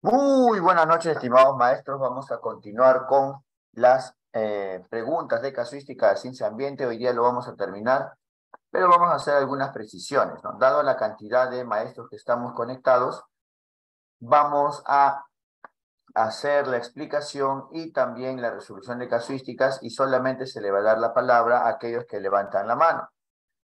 Muy buenas noches, estimados maestros. Vamos a continuar con las eh, preguntas de casuística de ciencia ambiente. Hoy día lo vamos a terminar, pero vamos a hacer algunas precisiones. Dado la cantidad de maestros que estamos conectados, vamos a hacer la explicación y también la resolución de casuísticas y solamente se le va a dar la palabra a aquellos que levantan la mano.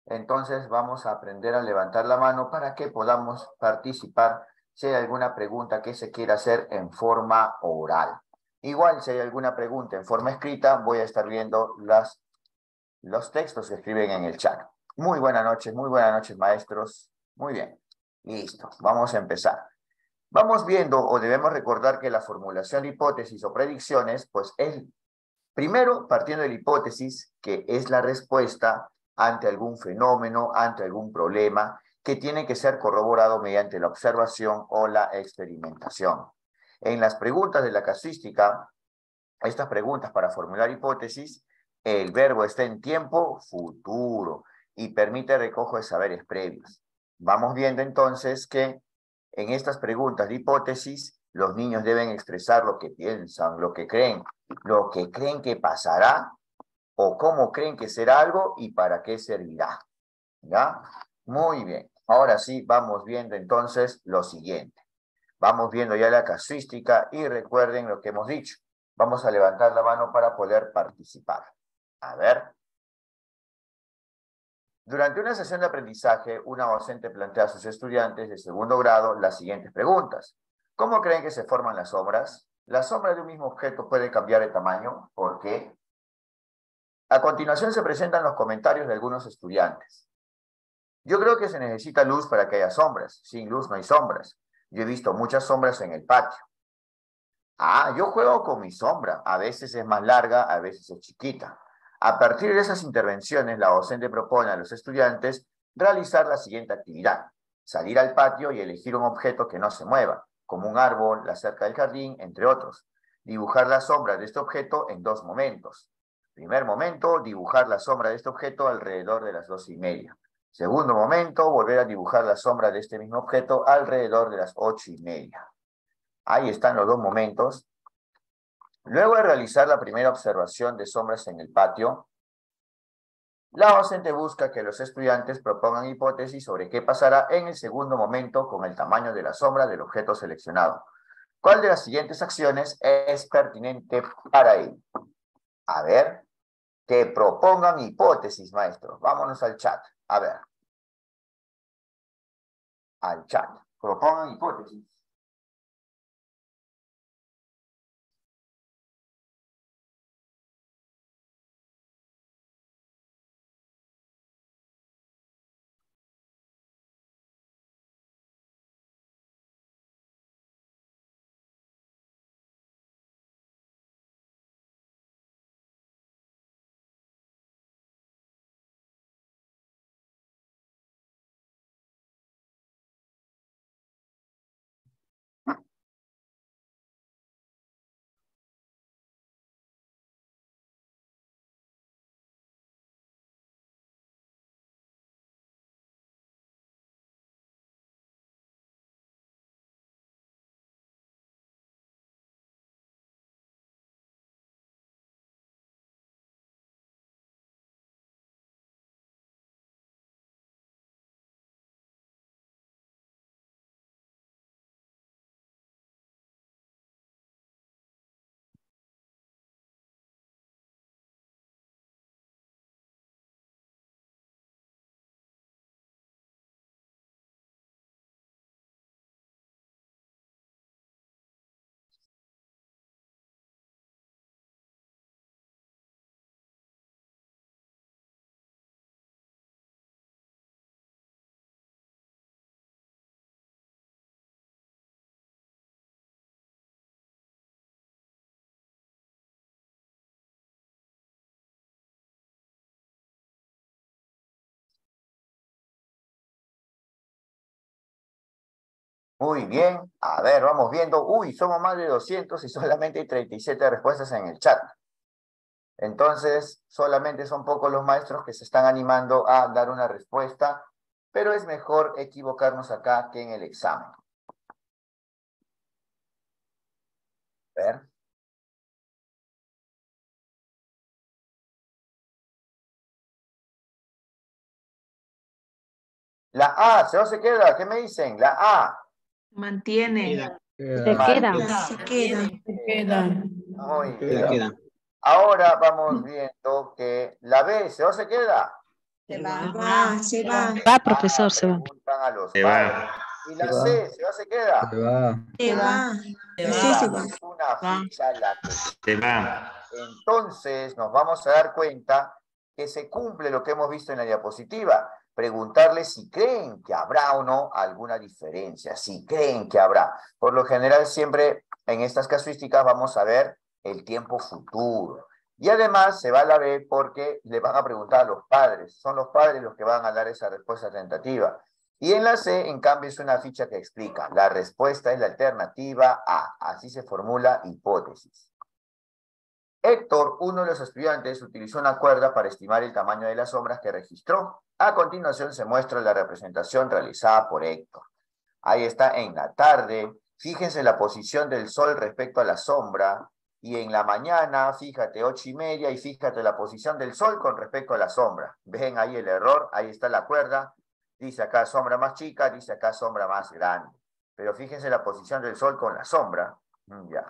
Entonces vamos a aprender a levantar la mano para que podamos participar si hay alguna pregunta que se quiera hacer en forma oral. Igual, si hay alguna pregunta en forma escrita, voy a estar viendo las, los textos que escriben en el chat. Muy buenas noches, muy buenas noches, maestros. Muy bien, listo, vamos a empezar. Vamos viendo o debemos recordar que la formulación de hipótesis o predicciones, pues es primero partiendo de la hipótesis, que es la respuesta ante algún fenómeno, ante algún problema, que tiene que ser corroborado mediante la observación o la experimentación. En las preguntas de la casuística, estas preguntas para formular hipótesis, el verbo está en tiempo futuro y permite recojo de saberes previos. Vamos viendo entonces que en estas preguntas de hipótesis, los niños deben expresar lo que piensan, lo que creen, lo que creen que pasará o cómo creen que será algo y para qué servirá. ¿Ya? Muy bien. Ahora sí, vamos viendo entonces lo siguiente. Vamos viendo ya la casuística y recuerden lo que hemos dicho. Vamos a levantar la mano para poder participar. A ver. Durante una sesión de aprendizaje, una docente plantea a sus estudiantes de segundo grado las siguientes preguntas. ¿Cómo creen que se forman las sombras? ¿La sombra de un mismo objeto puede cambiar de tamaño? ¿Por qué? A continuación se presentan los comentarios de algunos estudiantes. Yo creo que se necesita luz para que haya sombras. Sin luz no hay sombras. Yo he visto muchas sombras en el patio. Ah, yo juego con mi sombra. A veces es más larga, a veces es chiquita. A partir de esas intervenciones, la docente propone a los estudiantes realizar la siguiente actividad. Salir al patio y elegir un objeto que no se mueva, como un árbol, la cerca del jardín, entre otros. Dibujar la sombra de este objeto en dos momentos. Primer momento, dibujar la sombra de este objeto alrededor de las dos y media. Segundo momento, volver a dibujar la sombra de este mismo objeto alrededor de las ocho y media. Ahí están los dos momentos. Luego de realizar la primera observación de sombras en el patio, la docente busca que los estudiantes propongan hipótesis sobre qué pasará en el segundo momento con el tamaño de la sombra del objeto seleccionado. ¿Cuál de las siguientes acciones es pertinente para él? A ver, que propongan hipótesis, maestros. Vámonos al chat. A ver. Al chat. Propongan hipótesis. Muy bien. A ver, vamos viendo. Uy, somos más de 200 y solamente hay 37 respuestas en el chat. Entonces, solamente son pocos los maestros que se están animando a dar una respuesta, pero es mejor equivocarnos acá que en el examen. ver. La A, ¿se se queda? ¿Qué me dicen? La A. Mantiene. Se queda. Se queda. Se queda. Muy bien. Ahora vamos viendo que la B, ¿se se queda? Se va. Se va. Va, profesor, se va. Preguntan a los Se padres. va. Y la C, ¿se va se queda? Se va. Se va. Se va. es una ficha la Se va. entonces nos vamos a dar cuenta que se cumple lo que hemos visto en la diapositiva. Preguntarles si creen que habrá o no alguna diferencia, si creen que habrá. Por lo general, siempre en estas casuísticas vamos a ver el tiempo futuro. Y además se va a la B porque le van a preguntar a los padres. Son los padres los que van a dar esa respuesta tentativa. Y en la C, en cambio, es una ficha que explica. La respuesta es la alternativa A. Así se formula hipótesis. Héctor, uno de los estudiantes, utilizó una cuerda para estimar el tamaño de las sombras que registró. A continuación se muestra la representación realizada por Héctor. Ahí está en la tarde. Fíjense la posición del sol respecto a la sombra. Y en la mañana, fíjate, ocho y media, y fíjate la posición del sol con respecto a la sombra. Ven ahí el error, ahí está la cuerda. Dice acá sombra más chica, dice acá sombra más grande. Pero fíjense la posición del sol con la sombra. Mm, Ya.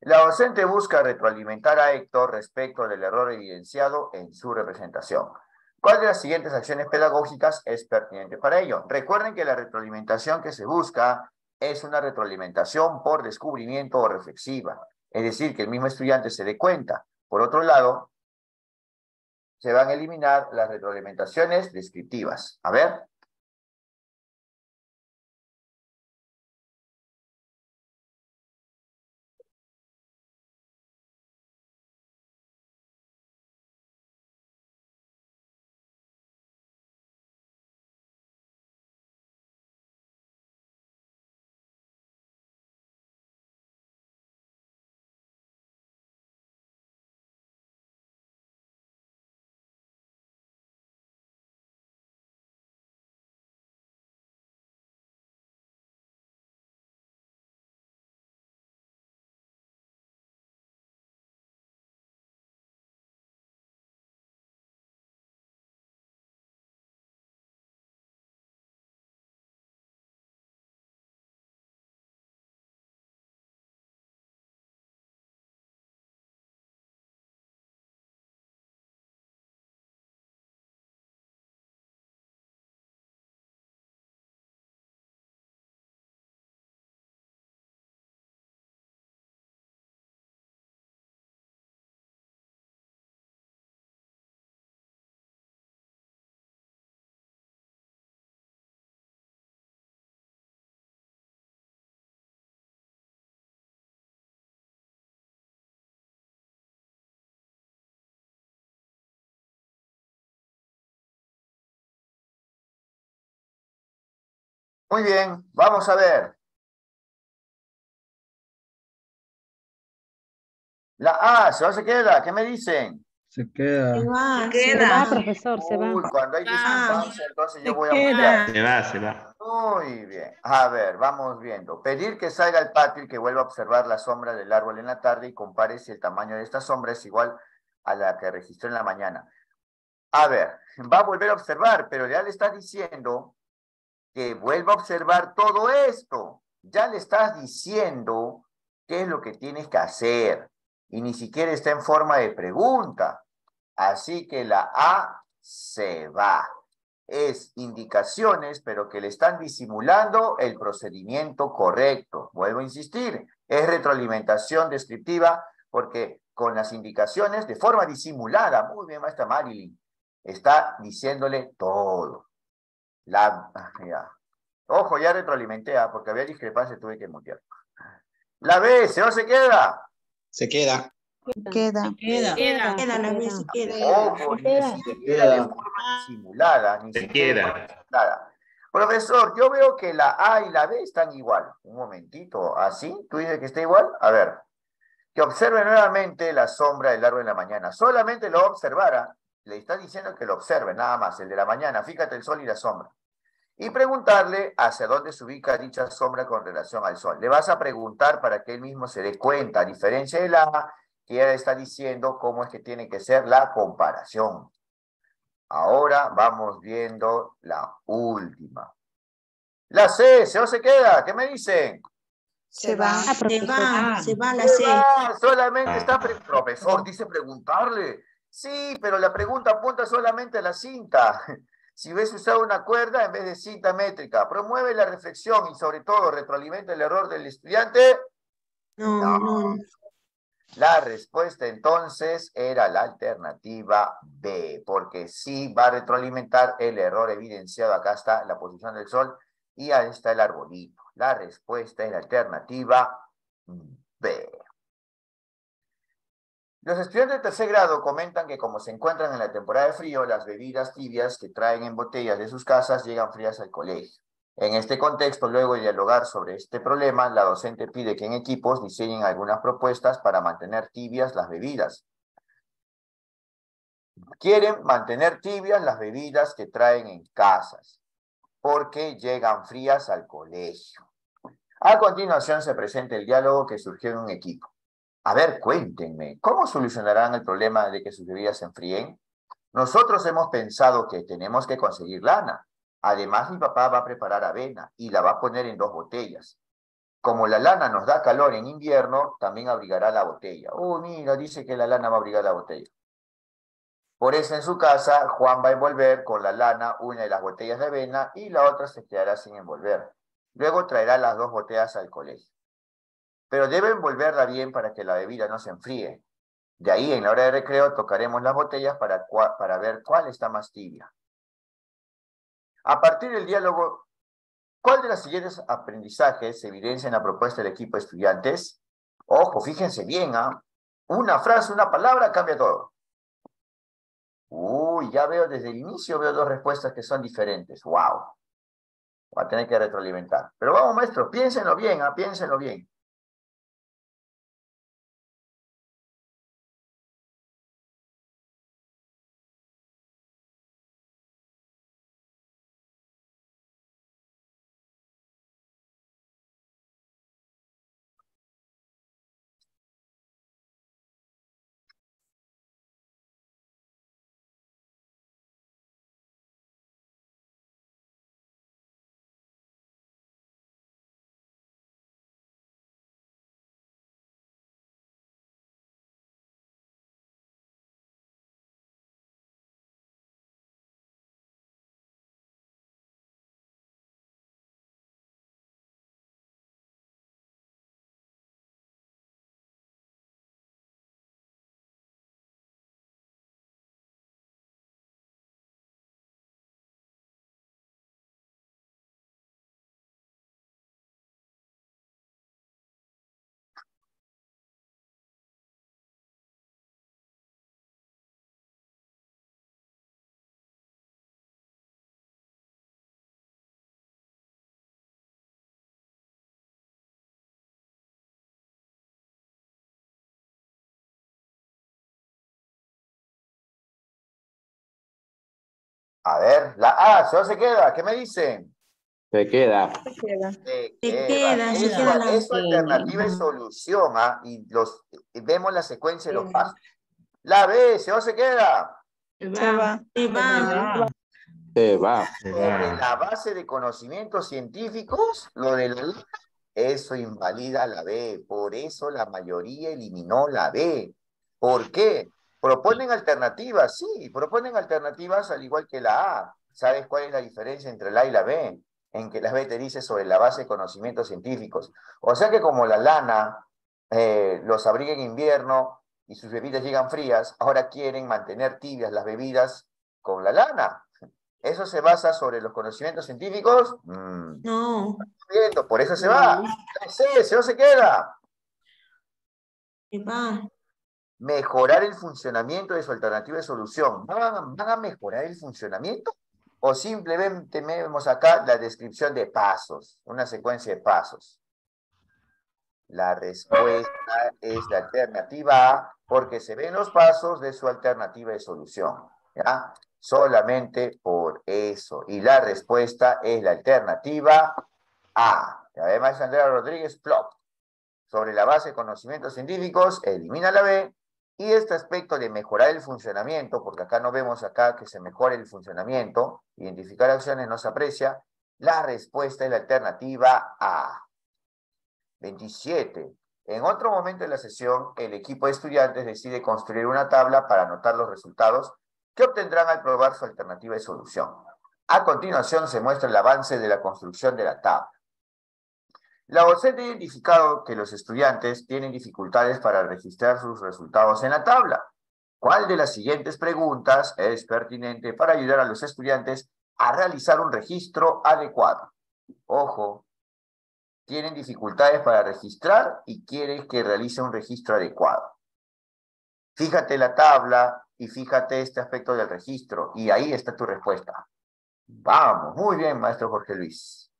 La docente busca retroalimentar a Héctor respecto del error evidenciado en su representación. ¿Cuál de las siguientes acciones pedagógicas es pertinente para ello? Recuerden que la retroalimentación que se busca es una retroalimentación por descubrimiento o reflexiva. Es decir, que el mismo estudiante se dé cuenta. Por otro lado, se van a eliminar las retroalimentaciones descriptivas. A ver. Muy bien, vamos a ver. La A, ¿se va se queda? ¿Qué me dicen? Se queda. Se va. Se queda. va, profesor, se va. Uy, cuando hay Ah, discrepancia, entonces yo se voy a queda. ampliar. Se va, se va. Muy bien. A ver, vamos viendo. Pedir que salga al patio y que vuelva a observar la sombra del árbol en la tarde y compare si el tamaño de esta sombra es igual a la que registró en la mañana. A ver, va a volver a observar, pero ya le estás diciendo que vuelva a observar todo esto. Ya le estás diciendo qué es lo que tienes que hacer. Y ni siquiera está en forma de pregunta. Así que la A se va es indicaciones, pero que le están disimulando el procedimiento correcto. Vuelvo a insistir, es retroalimentación descriptiva porque con las indicaciones, de forma disimulada, muy bien, maestra Marilyn, está diciéndole todo. La, ah, ya. Ojo, ya retroalimenté, ah, porque había discrepancia, tuve que mutear. La B, ¿se o se queda? Se queda. Queda. Queda. Queda. Queda la vez. Queda. Ojo, ni queda. de forma disimulada, ni Se queda. Nada. Profesor, yo veo que la A y la B están igual. Un momentito, ¿así? ¿Tú dices que está igual? A ver. Que observe nuevamente la sombra del árbol en la mañana. Solamente lo observara. Le está diciendo que lo observe, nada más, el de la mañana. Fíjate el sol y la sombra. y preguntarle hacia dónde se ubica dicha sombra con relación al sol. Le vas a preguntar para que él mismo se dé cuenta, a diferencia de la que ya está diciendo cómo es que tiene que ser la comparación. Ahora vamos viendo la última. La C, ¿se o se queda? ¿Qué me dicen? Se va, Ah, se va, se va la Se C. va, solamente está, pre- profesor, dice preguntarle. Sí, pero la pregunta apunta solamente a la cinta. Si ves usar una cuerda en vez de cinta métrica, promueve la reflexión y sobre todo retroalimenta el error del estudiante. No, no. La respuesta entonces era la alternativa B, porque sí va a retroalimentar el error evidenciado. Acá está la posición del sol y ahí está el arbolito. La respuesta es la alternativa B. Los estudiantes de tercer grado comentan que como se encuentran en la temporada de frío, las bebidas tibias que traen en botellas de sus casas llegan frías al colegio. En este contexto, luego de dialogar sobre este problema, la docente pide que en equipos diseñen algunas propuestas para mantener tibias las bebidas. Quieren mantener tibias las bebidas que traen en casas, porque llegan frías al colegio. A continuación se presenta el diálogo que surgió en un equipo. A ver, cuéntenme, ¿cómo solucionarán el problema de que sus bebidas se enfríen? Nosotros hemos pensado que tenemos que conseguir lana. Además, mi papá va a preparar avena y la va a poner en dos botellas. Como la lana nos da calor en invierno, también abrigará la botella. Oh, mira, dice que la lana va a abrigar la botella. Por eso en su casa, Juan va a envolver con la lana una de las botellas de avena y la otra se quedará sin envolver. Luego traerá las dos botellas al colegio. Pero debe envolverla bien para que la bebida no se enfríe. De ahí, en la hora de recreo, tocaremos las botellas para, para ver cuál está más tibia. A partir del diálogo, ¿cuál de los siguientes aprendizajes se evidencia en la propuesta del equipo de estudiantes? Ojo, fíjense bien, ¿ah? Una frase, una palabra cambia todo. Uy, ya veo desde el inicio, veo dos respuestas que son diferentes. ¡Wow! Va a tener que retroalimentar. Pero vamos, maestro, piénsenlo bien, ¿ah? Piénsenlo bien. A ver, la A, ¿se se queda? ¿Qué me dicen? Se queda. Se Se queda, se Eso- queda la- eso alternativa es solución, ¿ah? Y los, y vemos la secuencia de los pasos. La B, ¿se se queda? Se va, se va. Se va. Sobre la base de conocimientos científicos, lo de la eso invalida la B. Por eso la mayoría eliminó la B. ¿Por qué? Proponen alternativas, sí, proponen alternativas al igual que la A. ¿Sabes cuál es la diferencia entre la A y la B? En que la B te dice sobre la base de conocimientos científicos. O sea que como la lana eh, los abriga en invierno y sus bebidas llegan frías, ahora quieren mantener tibias las bebidas con la lana. ¿Eso se basa sobre los conocimientos científicos? Mm, No, por eso se va. Sí, se se queda. se va. Mejorar el funcionamiento de su alternativa de solución. ¿Van a, mejorar el funcionamiento? ¿O simplemente vemos acá la descripción de pasos, una secuencia de pasos? La respuesta es la alternativa A, porque se ven los pasos de su alternativa de solución. ¿ya? solamente por eso. Y la respuesta es la alternativa A. Además, Andrea Rodríguez, plop. Sobre la base de conocimientos científicos, elimina la B. Y este aspecto de mejorar el funcionamiento, porque acá no vemos acá que se mejore el funcionamiento, identificar acciones no se aprecia, la respuesta es la alternativa A. 27. En otro momento de la sesión, el equipo de estudiantes decide construir una tabla para anotar los resultados que obtendrán al probar su alternativa de solución. A continuación se muestra el avance de la construcción de la tabla. La docente ha identificado que los estudiantes tienen dificultades para registrar sus resultados en la tabla. ¿Cuál de las siguientes preguntas es pertinente para ayudar a los estudiantes a realizar un registro adecuado? Ojo, tienen dificultades para registrar y quieren que realice un registro adecuado. Fíjate la tabla y fíjate este aspecto del registro y ahí está tu respuesta. Vamos, muy bien, maestro Jorge Luis.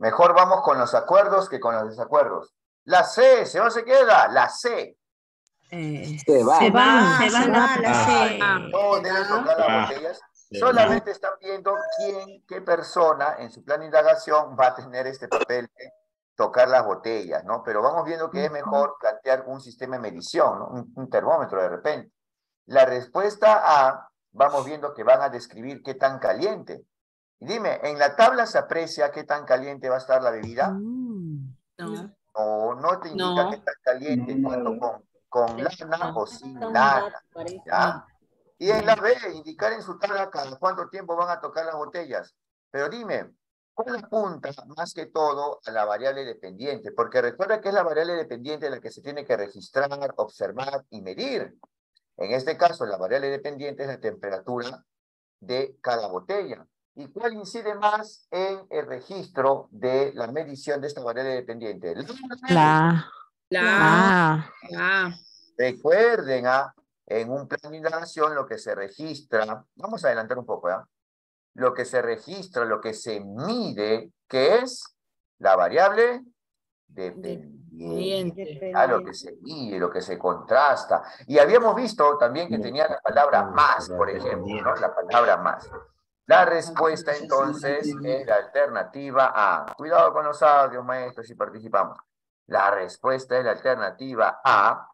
Mejor vamos con los acuerdos que con los desacuerdos. La C, ¿se va se queda? La C. Eh, se va. Se va, se va, la C. Todos deben tocar las ah, botellas. Solamente están viendo quién, qué persona en su plan de indagación va a tener este papel de tocar las botellas, ¿no? Pero vamos viendo que es mejor plantear un sistema de medición, ¿no? un, un termómetro de repente. La respuesta A, vamos viendo que van a describir qué tan caliente. Dime, ¿en la tabla se aprecia qué tan caliente va a estar la bebida? Mm, no. O no te indica qué tan caliente, tanto con, con lana o sin lana. ¿ya? Y en la B, indicar en su tabla cada cuánto tiempo van a tocar las botellas. Pero dime, ¿cuál apunta más que todo a la variable dependiente? Porque recuerda que es la variable dependiente la que se tiene que registrar, observar y medir. En este caso, la variable dependiente es la temperatura de cada botella. ¿Y cuál incide más en el registro de la medición de esta variable dependiente? La. La. la. Recuerden, ¿ah? en un plan de indagación lo que se registra, vamos a adelantar un poco, ¿ah? Lo que se registra, lo que se mide, que es la variable dependiente. Ah, lo que se mide, lo que se contrasta. Y habíamos visto también que tenía la palabra más, por ejemplo, ¿no? La palabra más. La respuesta entonces es la alternativa A. Cuidado con los audios, maestros, si participamos. La respuesta es la alternativa A.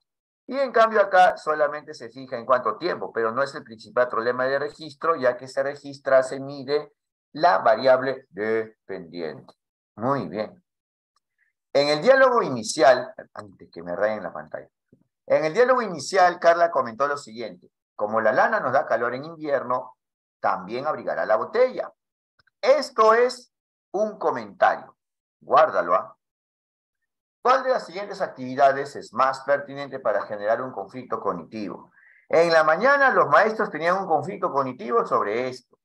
Y en cambio acá solamente se fija en cuánto tiempo, pero no es el principal problema de registro, ya que se registra, se mide la variable dependiente. Muy bien. En el diálogo inicial, antes que me rayen la pantalla, en el diálogo inicial, Carla comentó lo siguiente. Como la lana nos da calor en invierno, también abrigará la botella. Esto es un comentario. Guárdalo. ¿ah? ¿Cuál de las siguientes actividades es más pertinente para generar un conflicto cognitivo? En la mañana los maestros tenían un conflicto cognitivo sobre esto.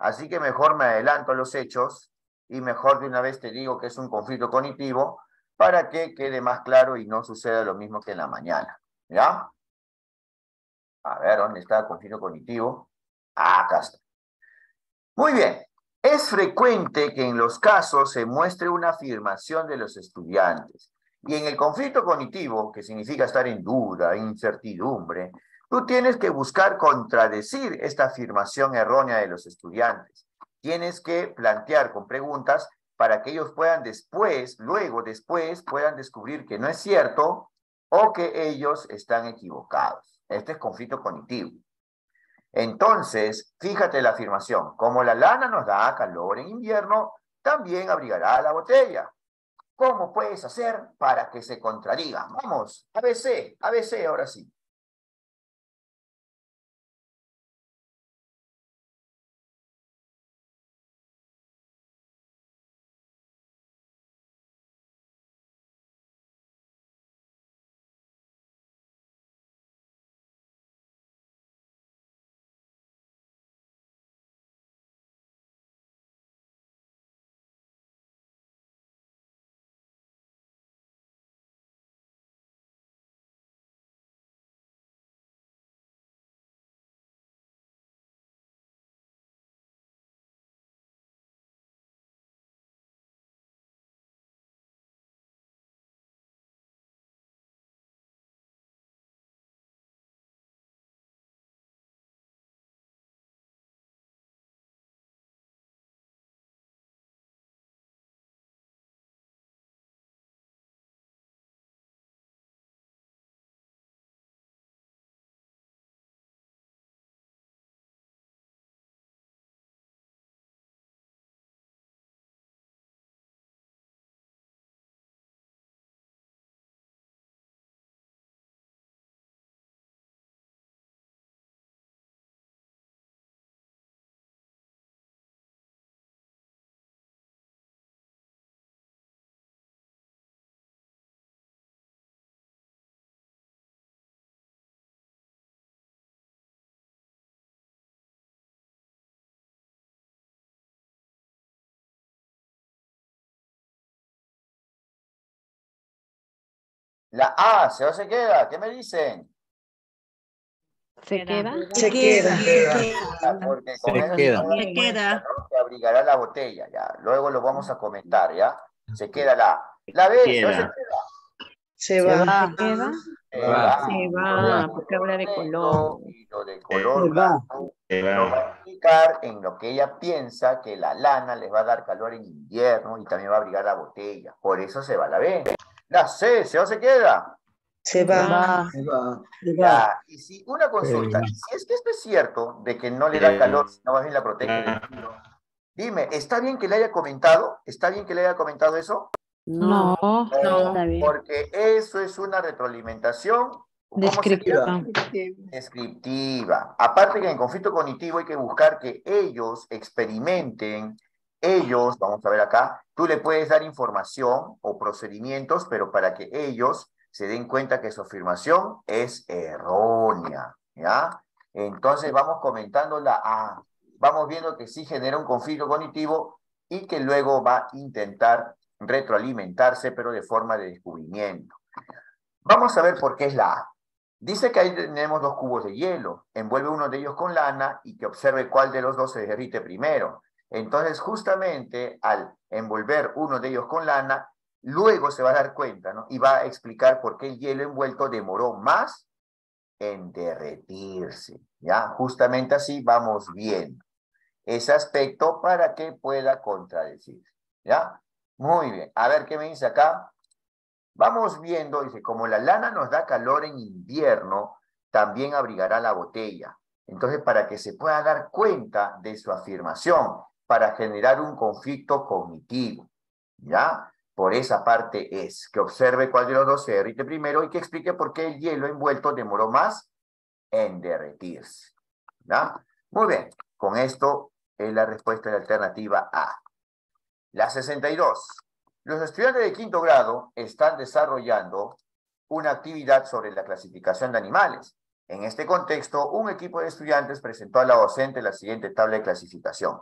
Así que mejor me adelanto a los hechos y mejor de una vez te digo que es un conflicto cognitivo para que quede más claro y no suceda lo mismo que en la mañana. ¿Ya? A ver, ¿dónde está el conflicto cognitivo? acá está. Muy bien. Es frecuente que en los casos se muestre una afirmación de los estudiantes Y en el conflicto cognitivo, que significa estar en duda, incertidumbre, tú tienes que buscar contradecir esta afirmación errónea de los estudiantes. Tienes que plantear con preguntas para que ellos puedan después, luego después, puedan descubrir que no es cierto o que ellos están equivocados. Este es conflicto cognitivo. Entonces, fíjate la afirmación, como la lana nos da calor en invierno, también abrigará la botella. ¿Cómo puedes hacer para que se contradiga? Vamos, ABC, ABC ahora sí. La A, ¿se o se queda? ¿Qué me dicen? ¿Se queda? Se queda. Porque Se con eso queda. Se queda. Se abrigará la botella, ya. Luego lo vamos a comentar, ¿ya? Se queda la A. La B, ¿se o se Queda. Se va. ¿Se queda? Se Va. va. Se va, porque habla de color. Y lo de color Se va. Se va. va a explicar en lo que ella piensa que la lana les va a dar calor en invierno y también va a abrigar la botella. Por eso se va la B. La C, ¿se o se queda? Se va. Se va. Se va. Y si una consulta, Eh. si es que esto es cierto, de que no le da Eh. calor, sino más bien la protege del frío, dime, ¿está bien que le haya comentado? ¿Está bien que le haya comentado eso? No, No, está bien. Porque eso es una retroalimentación ¿cómo se Descriptiva. descriptiva. Aparte que en conflicto cognitivo hay que buscar que ellos experimenten, ellos, vamos a ver acá, tú le puedes dar información o procedimientos, pero para que ellos se den cuenta que su afirmación es errónea, ¿ya? Entonces vamos comentando la A. Vamos viendo que sí genera un conflicto cognitivo y que luego va a intentar retroalimentarse, pero de forma de descubrimiento. Vamos a ver por qué es la A. Dice que ahí tenemos dos cubos de hielo, envuelve uno de ellos con lana y que observe cuál de los dos se derrite primero. Entonces, justamente al envolver uno de ellos con lana, luego se va a dar cuenta, ¿no? Y va a explicar por qué el hielo envuelto demoró más en derretirse, ¿ya? Justamente así vamos viendo ese aspecto para que pueda contradecir, ¿ya? Muy bien. A ver, ¿qué me dice acá? Vamos viendo, dice, como la lana nos da calor en invierno, también abrigará la botella. Entonces, para que se pueda dar cuenta de su afirmación, para generar un conflicto cognitivo, ¿ya? Por esa parte es que observe cuál de los dos se derrite primero y que explique por qué el hielo envuelto demoró más en derretirse, ¿ya? Muy bien, con esto es la respuesta de alternativa A. La 62. Los estudiantes de quinto grado están desarrollando una actividad sobre la clasificación de animales. En este contexto, un equipo de estudiantes presentó a la docente la siguiente tabla de clasificación.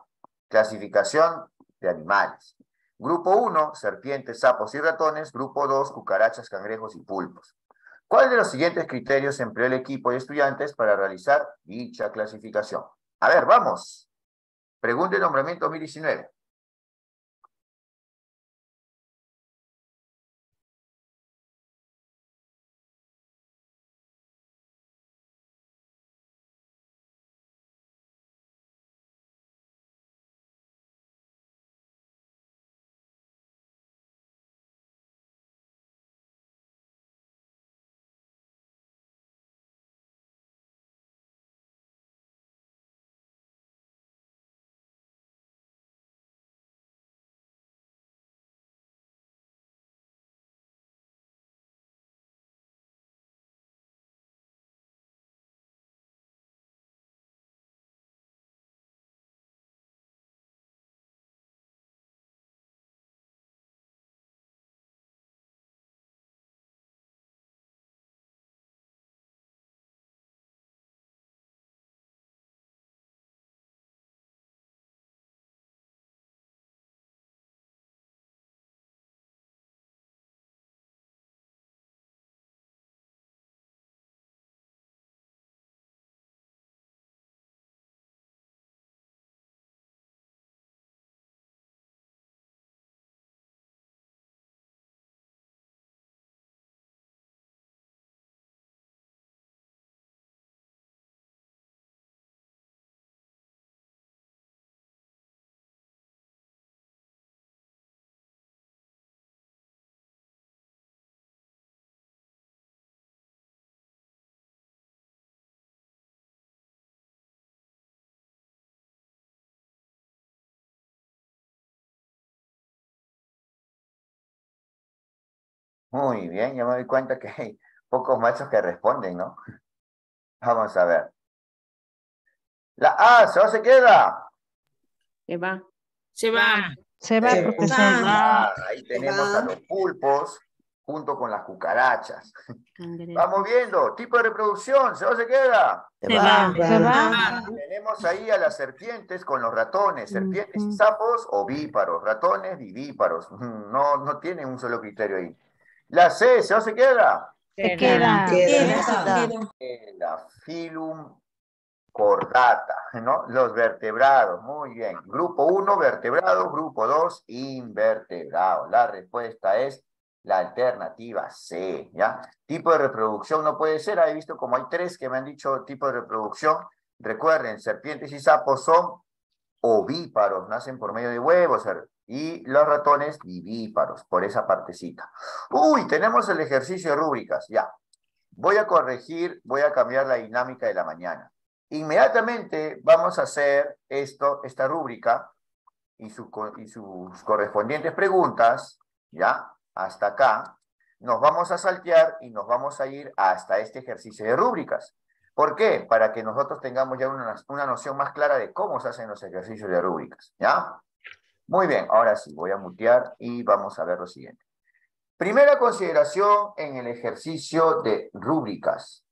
Clasificación de animales. Grupo 1, serpientes, sapos y ratones. Grupo 2, cucarachas, cangrejos y pulpos. ¿Cuál de los siguientes criterios empleó el equipo de estudiantes para realizar dicha clasificación? A ver, vamos. Pregunta de nombramiento 2019. Muy bien, ya me doy cuenta que hay pocos machos que responden, ¿no? Vamos a ver. La A, ¿se va se queda? Se va. Se va. Se va, profesor. Ah, ahí tenemos a los pulpos junto con las cucarachas. Vamos viendo, tipo de reproducción, ¿se va se queda? Se va. Se va. Tenemos ahí a las serpientes con los ratones, serpientes y sapos ovíparos, ratones vivíparos. No, no tienen un solo criterio ahí. La C, ¿se va se queda? Se queda. La filum cordata, ¿no? Los vertebrados, muy bien. Grupo 1, vertebrados, grupo 2, invertebrados. La respuesta es la alternativa C, ¿ya? Tipo de reproducción no puede ser, he visto como hay tres que me han dicho tipo de reproducción. Recuerden, serpientes y sapos son ovíparos, nacen por medio de huevos, y los ratones vivíparos, por esa partecita. Uy, tenemos el ejercicio de rúbricas, ya. Voy a corregir, voy a cambiar la dinámica de la mañana. Inmediatamente vamos a hacer esto, esta rúbrica y, su, y sus correspondientes preguntas, ¿ya? Hasta acá. Nos vamos a saltear y nos vamos a ir hasta este ejercicio de rúbricas. ¿Por qué? Para que nosotros tengamos ya una, una noción más clara de cómo se hacen los ejercicios de rúbricas, ¿ya? Muy bien, ahora sí, voy a mutear y vamos a ver lo siguiente. Primera consideración en el ejercicio de rúbricas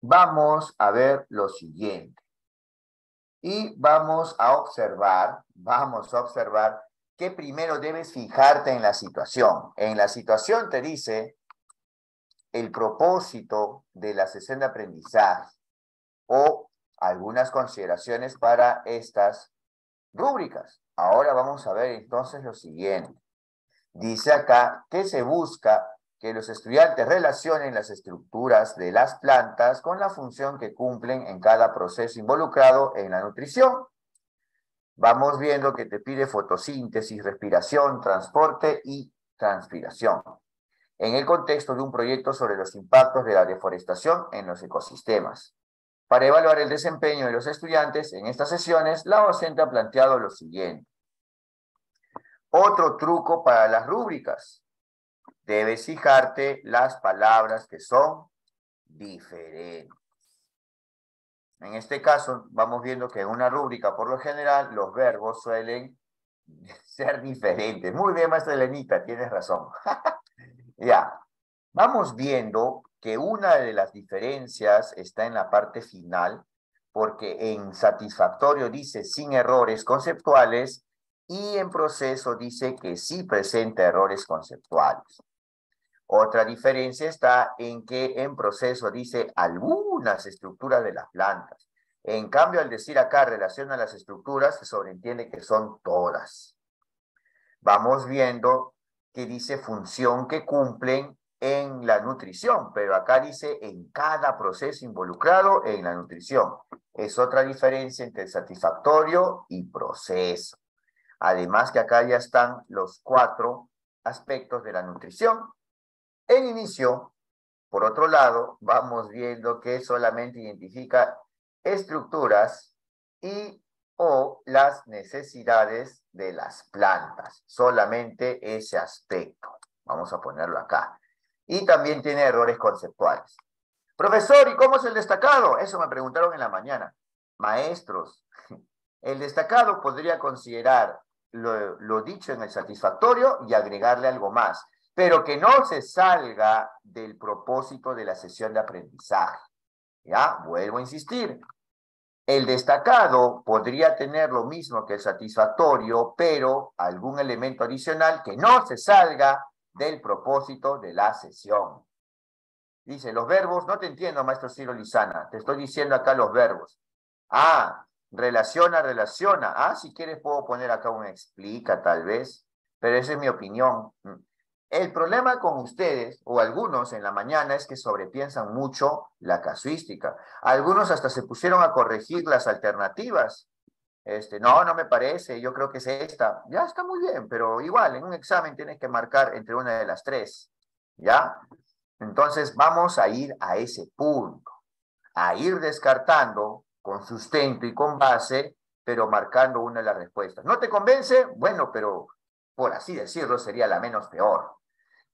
vamos a ver lo siguiente. Y vamos a observar, vamos a observar que primero debes fijarte en la situación. En la situación te dice el propósito de la sesión de aprendizaje o algunas consideraciones para estas rúbricas. Ahora vamos a ver entonces lo siguiente. Dice acá que se busca que los estudiantes relacionen las estructuras de las plantas con la función que cumplen en cada proceso involucrado en la nutrición. Vamos viendo que te pide fotosíntesis, respiración, transporte y transpiración. En el contexto de un proyecto sobre los impactos de la deforestación en los ecosistemas. Para evaluar el desempeño de los estudiantes en estas sesiones, la docente ha planteado lo siguiente. Otro truco para las rúbricas debes fijarte las palabras que son diferentes. En este caso, vamos viendo que en una rúbrica, por lo general, los verbos suelen ser diferentes. Muy bien, maestra Elenita, tienes razón. ya, vamos viendo que una de las diferencias está en la parte final, porque en satisfactorio dice sin errores conceptuales y en proceso dice que sí presenta errores conceptuales. Otra diferencia está en que en proceso dice algunas estructuras de las plantas. En cambio, al decir acá relación a las estructuras, se sobreentiende que son todas. Vamos viendo que dice función que cumplen en la nutrición, pero acá dice en cada proceso involucrado en la nutrición. Es otra diferencia entre satisfactorio y proceso. Además que acá ya están los cuatro aspectos de la nutrición, en inicio, por otro lado, vamos viendo que solamente identifica estructuras y o las necesidades de las plantas. Solamente ese aspecto. Vamos a ponerlo acá. Y también tiene errores conceptuales. Profesor, ¿y cómo es el destacado? Eso me preguntaron en la mañana. Maestros, el destacado podría considerar lo, dicho en el satisfactorio y agregarle algo más pero que no se salga del propósito de la sesión de aprendizaje. ¿Ya? Vuelvo a insistir. El destacado podría tener lo mismo que el satisfactorio, pero algún elemento adicional que no se salga del propósito de la sesión. Dice, los verbos, no te entiendo, maestro Ciro Lizana, te estoy diciendo acá los verbos. Ah, relaciona, relaciona. Ah, si quieres puedo poner acá un explica tal vez, pero esa es mi opinión. El problema con ustedes, o algunos en la mañana, es que sobrepiensan mucho la casuística. Algunos hasta se pusieron a corregir las alternativas. Este, no, no me parece, yo creo que es esta. Ya está muy bien, pero igual, en un examen tienes que marcar entre una de las tres. ¿Ya? Entonces vamos a ir a ese punto, a ir descartando con sustento y con base, pero marcando una de las respuestas. ¿No te convence? Bueno, pero por así decirlo, sería la menos peor.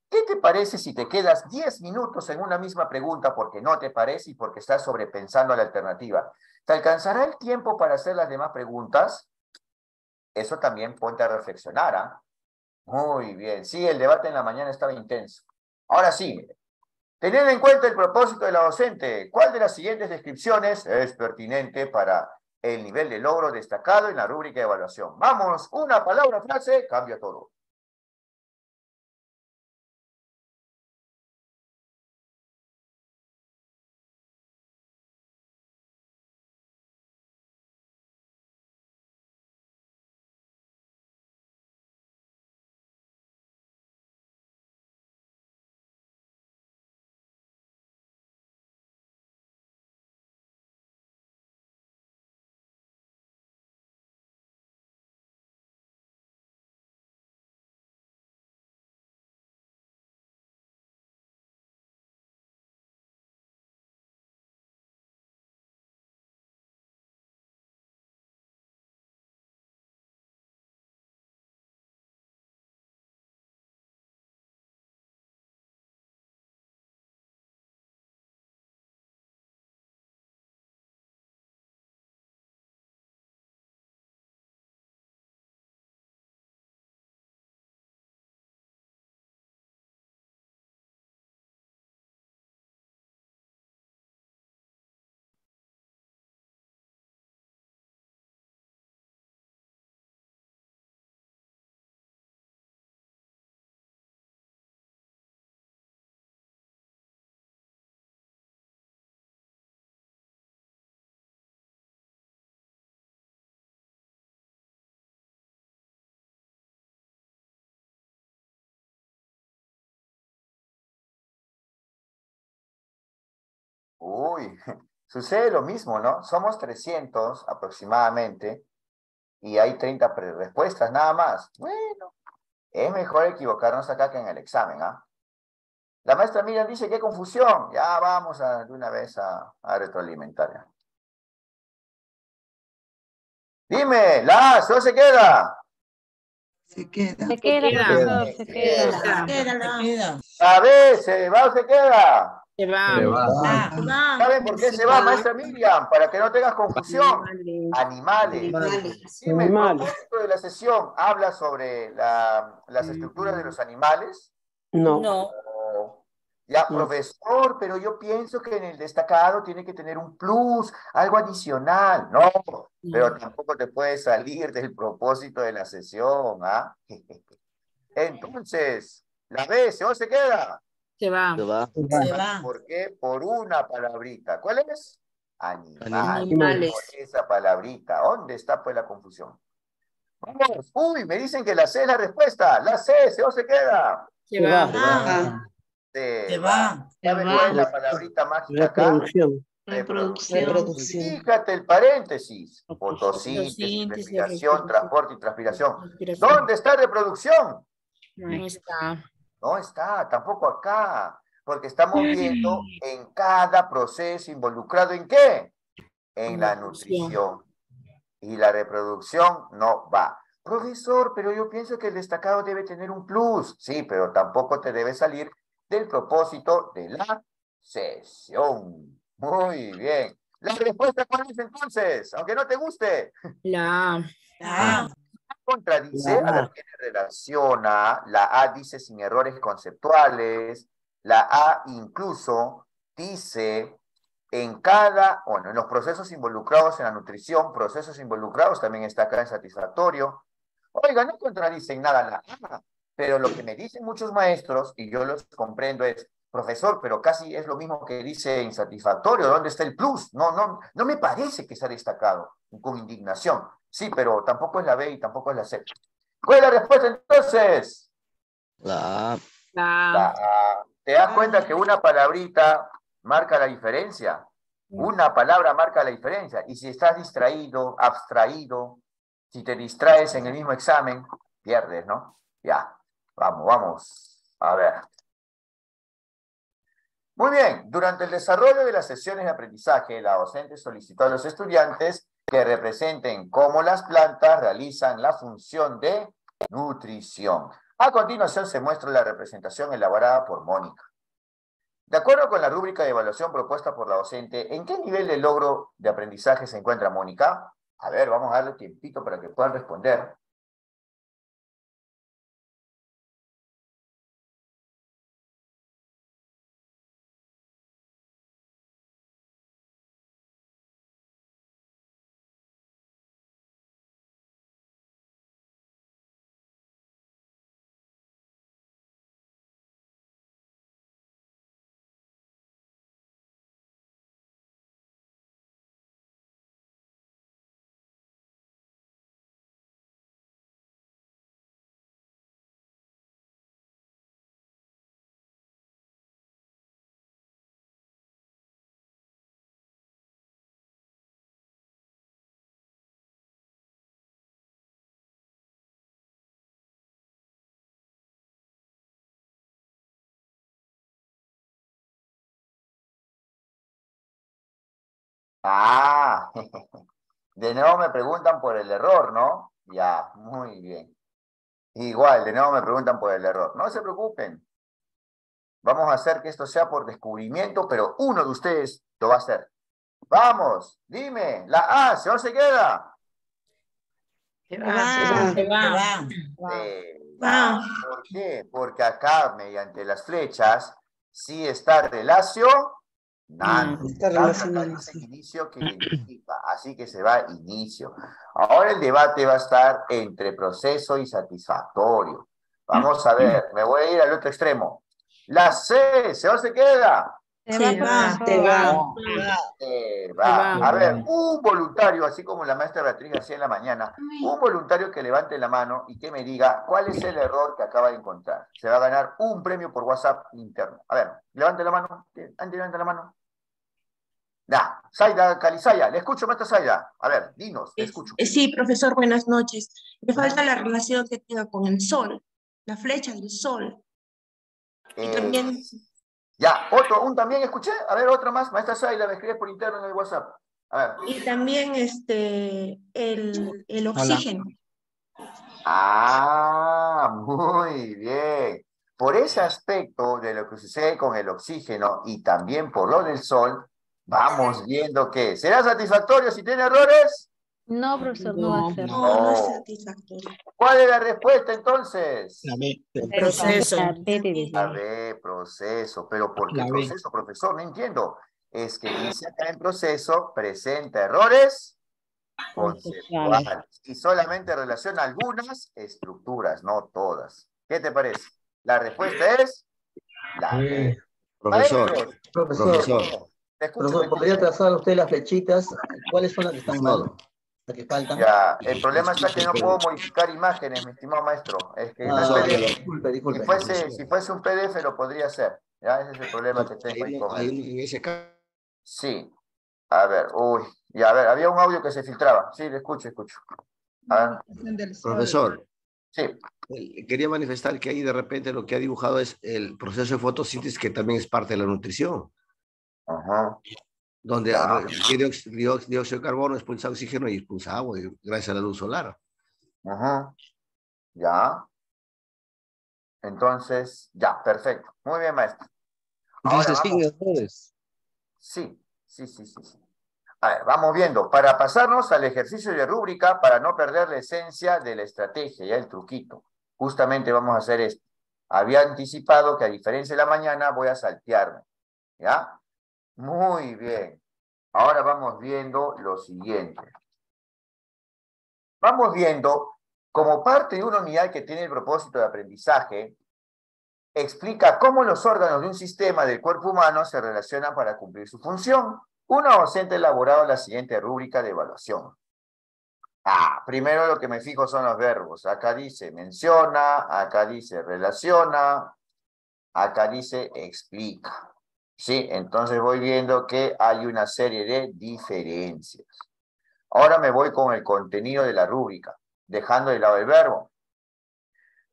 ¿Qué te parece si te quedas 10 minutos en una misma pregunta porque no te parece y porque estás sobrepensando la alternativa? ¿Te alcanzará el tiempo para hacer las demás preguntas? Eso también ponte a reflexionar. ¿ah? Muy bien. Sí, el debate en la mañana estaba intenso. Ahora sí, teniendo en cuenta el propósito de la docente, ¿cuál de las siguientes descripciones es pertinente para el nivel de logro destacado en la rúbrica de evaluación? Vamos, una palabra, frase, cambia todo. Uy, sucede lo mismo, ¿no? Somos 300 aproximadamente y hay 30 respuestas nada más. Bueno, es mejor equivocarnos acá que en el examen, ¿ah? La maestra Miriam dice, qué confusión. Ya vamos a, de una vez a, a retroalimentar. Dime, la, ¿no se queda? Se queda. Se queda, profesor, se queda. Se queda. A ver, ¿se va o se queda? Se va. Se va. Ah, ¿Saben por qué se va, maestra Miriam? Para que no tengas confusión. Animales. Animales. Dime, el propósito de la sesión habla sobre la- las estructuras de los animales. No. No. Ya, profesor, pero yo pienso que en el destacado tiene que tener un plus, algo adicional. No, pero tampoco te puedes salir del propósito de la sesión, ¿ah? Entonces, ¿la ves? ¿O se queda? Se va. Se va. se va. ¿Por qué? Por una palabrita. ¿Cuál es? Animal. Animales. Por esa palabrita. ¿Dónde está pues la confusión? Vamos. Uy, me dicen que la C es la respuesta. La C, ¿se o se queda? Se va. Ah, Se, se va. ¿Saben cuál es la palabrita mágica acá? Reproducción. Reproducción. Fíjate el paréntesis. Fotosíntesis, respiración, transporte y transpiración. ¿Dónde está reproducción? No está. No está, tampoco acá, porque estamos viendo en cada proceso involucrado en qué? En la nutrición. Y la reproducción no va. Profesor, pero yo pienso que el destacado debe tener un plus. Sí, pero tampoco te debe salir del propósito de la sesión. Muy bien. La respuesta cuál es entonces, aunque no te guste. La Ah, contradice, a ver, tiene relaciona, la A dice sin errores conceptuales, la A incluso dice en cada, bueno, en los procesos involucrados en la nutrición, procesos involucrados también está acá en satisfactorio. Oiga, no contradicen nada la A, pero lo que me dicen muchos maestros, y yo los comprendo, es, profesor, pero casi es lo mismo que dice insatisfactorio, ¿dónde está el plus? No, no, no me parece que se ha destacado, con indignación. Sí, pero tampoco es la B y tampoco es la C. ¿Cuál es la respuesta entonces? La A. La La A. ¿Te das cuenta que una palabrita marca la diferencia? Una palabra marca la diferencia. Y si estás distraído, abstraído, si te distraes en el mismo examen, pierdes, ¿no? Ya, vamos, vamos. A ver. Muy bien, durante el desarrollo de las sesiones de aprendizaje, la docente solicitó a los estudiantes que representen cómo las plantas realizan la función de nutrición. A continuación se muestra la representación elaborada por Mónica. De acuerdo con la rúbrica de evaluación propuesta por la docente, ¿en qué nivel de logro de aprendizaje se encuentra Mónica? A ver, vamos a darle tiempito para que puedan responder. Ah, de nuevo me preguntan por el error, ¿no? Ya, muy bien. Igual, de nuevo me preguntan por el error. No se preocupen. Vamos a hacer que esto sea por descubrimiento, pero uno de ustedes lo va a hacer. Vamos, dime, la A, ¿se va se queda? Se va, se va. va. ¿Por qué? Porque acá, mediante las flechas, sí está relación Nada. inicio que así que se va inicio. Ahora el debate va a estar entre proceso y satisfactorio. Vamos a ver, me voy a ir al otro extremo. La C, ¿se va se queda? Se va, se va. Se va. A ver, un voluntario, así como la maestra Beatriz hacía en la mañana, un voluntario que levante la mano y que me diga cuál es el error que acaba de encontrar. Se va a ganar un premio por WhatsApp interno. A ver, levante la mano. Antes levante la mano. Da, Zaida Calizaya, le escucho, maestra Zaida. A ver, dinos, le escucho. Eh, sí, profesor, buenas noches. Me falta la relación que tenga con el sol, la flecha del sol. y eh, también... Ya, otro, un también escuché. A ver, otra más. Maestra Zaida, me escribe por interno en el WhatsApp. A ver. Y también este, el, el oxígeno. Ah, muy bien. Por ese aspecto de lo que sucede con el oxígeno y también por lo del sol, Vamos viendo que. ¿Será satisfactorio si tiene errores? No, profesor, no, va a ser. No, no, es satisfactorio. ¿Cuál es la respuesta entonces? La B. Proceso. La B, proceso. Pero ¿por qué proceso, profesor? No entiendo. Es que dice acá en proceso, presenta errores conceptuales. Y solamente relaciona algunas estructuras, no todas. ¿Qué te parece? La respuesta es la B. Profesor, profesor. ¿podría trazar usted las flechitas? ¿Cuáles son las que están mal? Que faltan. Ya, el problema está que no puedo modificar imágenes, mi estimado maestro. Es que ah, no disculpe, disculpe. Si fuese, si fuese un PDF lo podría hacer. ¿ya? Ese es el problema que tengo ahí, con en ese caso. Sí. A ver, uy. Y a ver, había un audio que se filtraba. Sí, le escucho, escucho. Profesor. Sí. Quería manifestar que ahí de repente lo que ha dibujado es el proceso de fotosíntesis que también es parte de la nutrición. Ajá. Donde ah, dióxido, de carbono expulsa oxígeno y expulsa agua gracias a la luz solar. Ajá. Ya. Entonces, ya, perfecto. Muy bien, maestro. Entonces, sí, sí, sí, sí, sí. A ver, vamos viendo. Para pasarnos al ejercicio de rúbrica, para no perder la esencia de la estrategia, y el truquito. Justamente vamos a hacer esto. Había anticipado que a diferencia de la mañana voy a saltearme. ¿Ya? Muy bien. Ahora vamos viendo lo siguiente. Vamos viendo, como parte de una unidad que tiene el propósito de aprendizaje, explica cómo los órganos de un sistema del cuerpo humano se relacionan para cumplir su función. Una docente ha elaborado la siguiente rúbrica de evaluación. Ah, primero lo que me fijo son los verbos. Acá dice menciona, acá dice relaciona, acá dice explica. Sí, entonces voy viendo que hay una serie de diferencias. Ahora me voy con el contenido de la rúbrica, dejando de lado el verbo.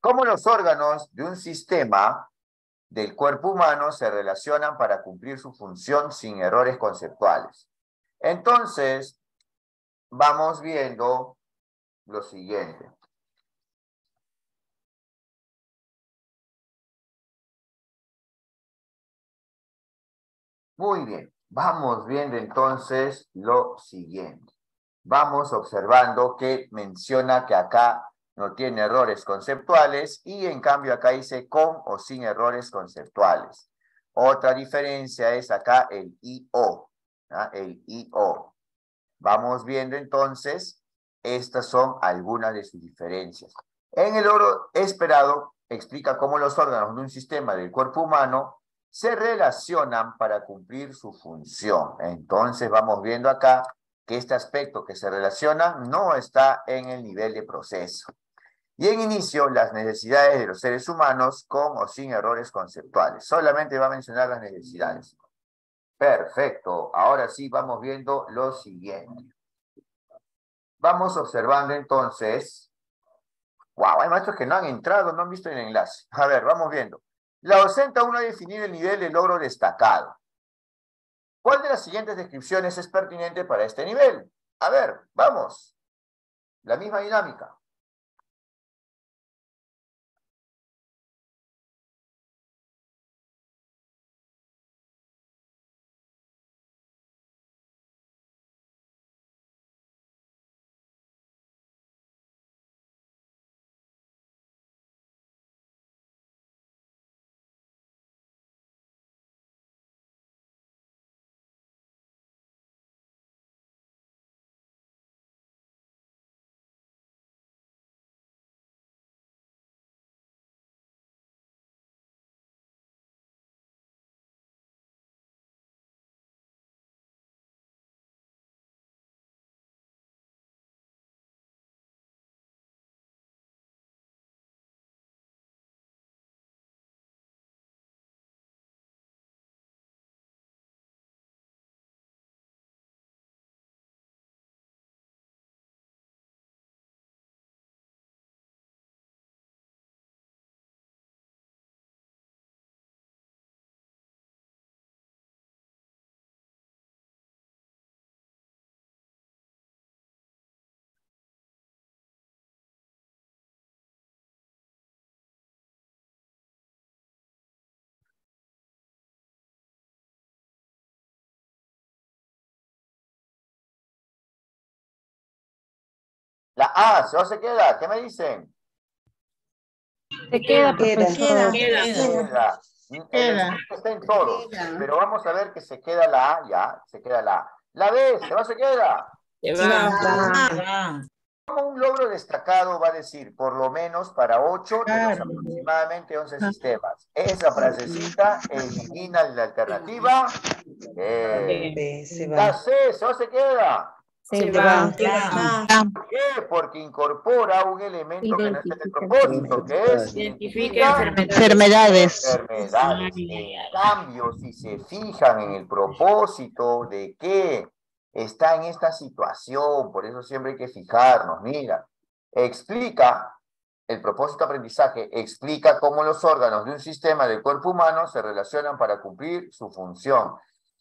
¿Cómo los órganos de un sistema del cuerpo humano se relacionan para cumplir su función sin errores conceptuales? Entonces, vamos viendo lo siguiente. Muy bien, vamos viendo entonces lo siguiente. Vamos observando que menciona que acá no tiene errores conceptuales y en cambio acá dice con o sin errores conceptuales. Otra diferencia es acá el IO, ¿ah? el IO. Vamos viendo entonces, estas son algunas de sus diferencias. En el oro esperado explica cómo los órganos de un sistema del cuerpo humano se relacionan para cumplir su función. Entonces vamos viendo acá que este aspecto que se relaciona no está en el nivel de proceso. Y en inicio, las necesidades de los seres humanos con o sin errores conceptuales. Solamente va a mencionar las necesidades. Perfecto. Ahora sí vamos viendo lo siguiente. Vamos observando entonces. Wow, hay maestros que no han entrado, no han visto el enlace. A ver, vamos viendo. La docente aún no ha definido el nivel de logro destacado. ¿Cuál de las siguientes descripciones es pertinente para este nivel? A ver, vamos. La misma dinámica. La A, ¿se o se queda? ¿Qué me dicen? Se queda, profesor. Queda. Queda. Queda. Está en todos, pero vamos a ver que se queda la A, ya, se queda la A. La B, ¿se va se queda? Se va. Se va. Como un logro destacado va a decir, por lo menos para 8 de los Claro. aproximadamente 11 sistemas. Esa frasecita elimina la alternativa. Eh, la va. C, ¿se va se queda? Se va. ¿Por qué? Porque incorpora un elemento que no en el propósito, que es Identifica Enfermedades. enfermedades. En cambio, si se fijan en el propósito de que está en esta situación, por eso siempre hay que fijarnos, mira, explica el propósito de aprendizaje, explica cómo los órganos de un sistema del cuerpo humano se relacionan para cumplir su función.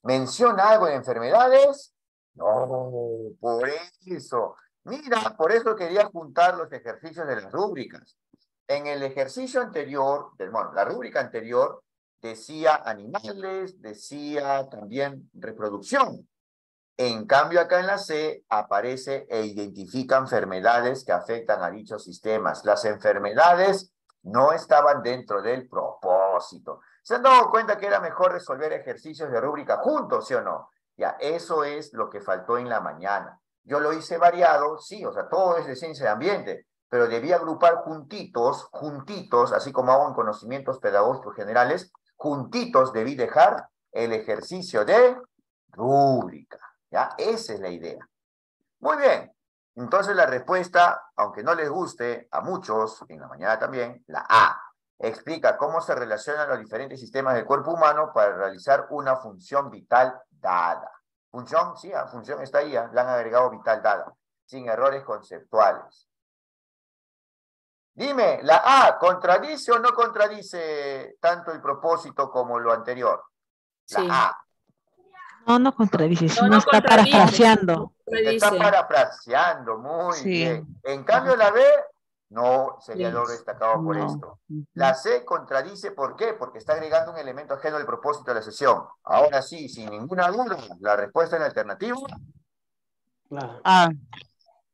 ¿Menciona algo de enfermedades? No, por eso. Mira, por eso quería juntar los ejercicios de las rúbricas. En el ejercicio anterior, bueno, la rúbrica anterior decía animales, decía también reproducción. En cambio, acá en la C aparece e identifica enfermedades que afectan a dichos sistemas. Las enfermedades no estaban dentro del propósito. ¿Se han dado cuenta que era mejor resolver ejercicios de rúbrica juntos, sí o no? Ya, eso es lo que faltó en la mañana. Yo lo hice variado, sí, o sea, todo es de ciencia de ambiente, pero debía agrupar juntitos, juntitos, así como hago en conocimientos pedagógicos generales, juntitos debí dejar el ejercicio de rúbrica. ¿Ya? Esa es la idea. Muy bien. Entonces la respuesta, aunque no les guste a muchos, en la mañana también, la A. Explica cómo se relacionan los diferentes sistemas del cuerpo humano para realizar una función vital dada. Función, sí, la función está ahí, ¿ah? le han agregado vital dada, sin errores conceptuales. Dime, la A, ¿contradice o no contradice tanto el propósito como lo anterior? La Sí. A. No, no contradice, No, no está contradice. parafraseando. Está parafraseando, muy Sí. bien. En cambio, la B, No sería logro destacado por No. esto. La C contradice, ¿por qué? Porque está agregando un elemento ajeno al propósito de la sesión. Ahora sí, sin ninguna duda, la respuesta en alternativa. Ah,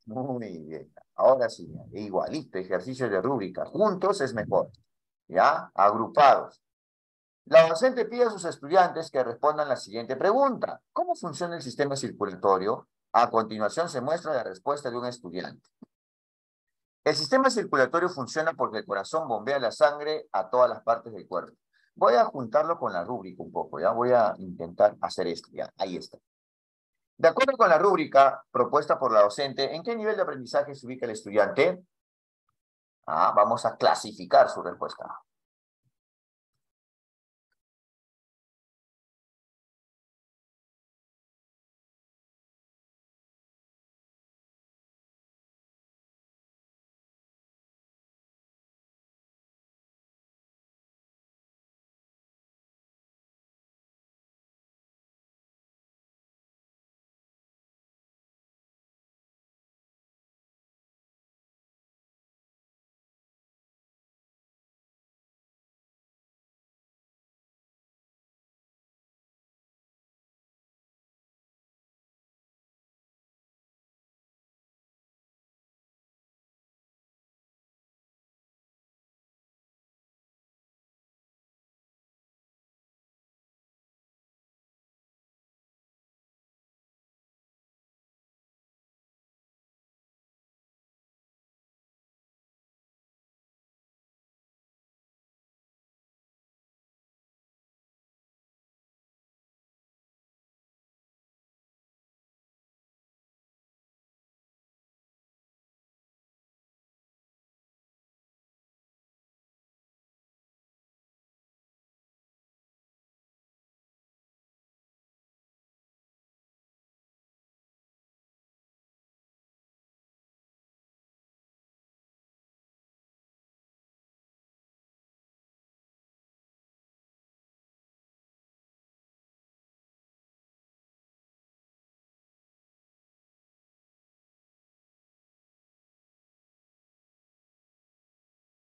Muy bien. Ahora sí, igualito, ejercicio de rúbrica. Juntos es mejor. ¿Ya? Agrupados. La docente pide a sus estudiantes que respondan la siguiente pregunta. ¿Cómo funciona el sistema circulatorio? A continuación se muestra la respuesta de un estudiante. El sistema circulatorio funciona porque el corazón bombea la sangre a todas las partes del cuerpo. Voy a juntarlo con la rúbrica un poco, ¿ya? Voy a intentar hacer esto, ¿ya? Ahí está. De acuerdo con la rúbrica propuesta por la docente, ¿en qué nivel de aprendizaje se ubica el estudiante? Ah, vamos a clasificar su respuesta.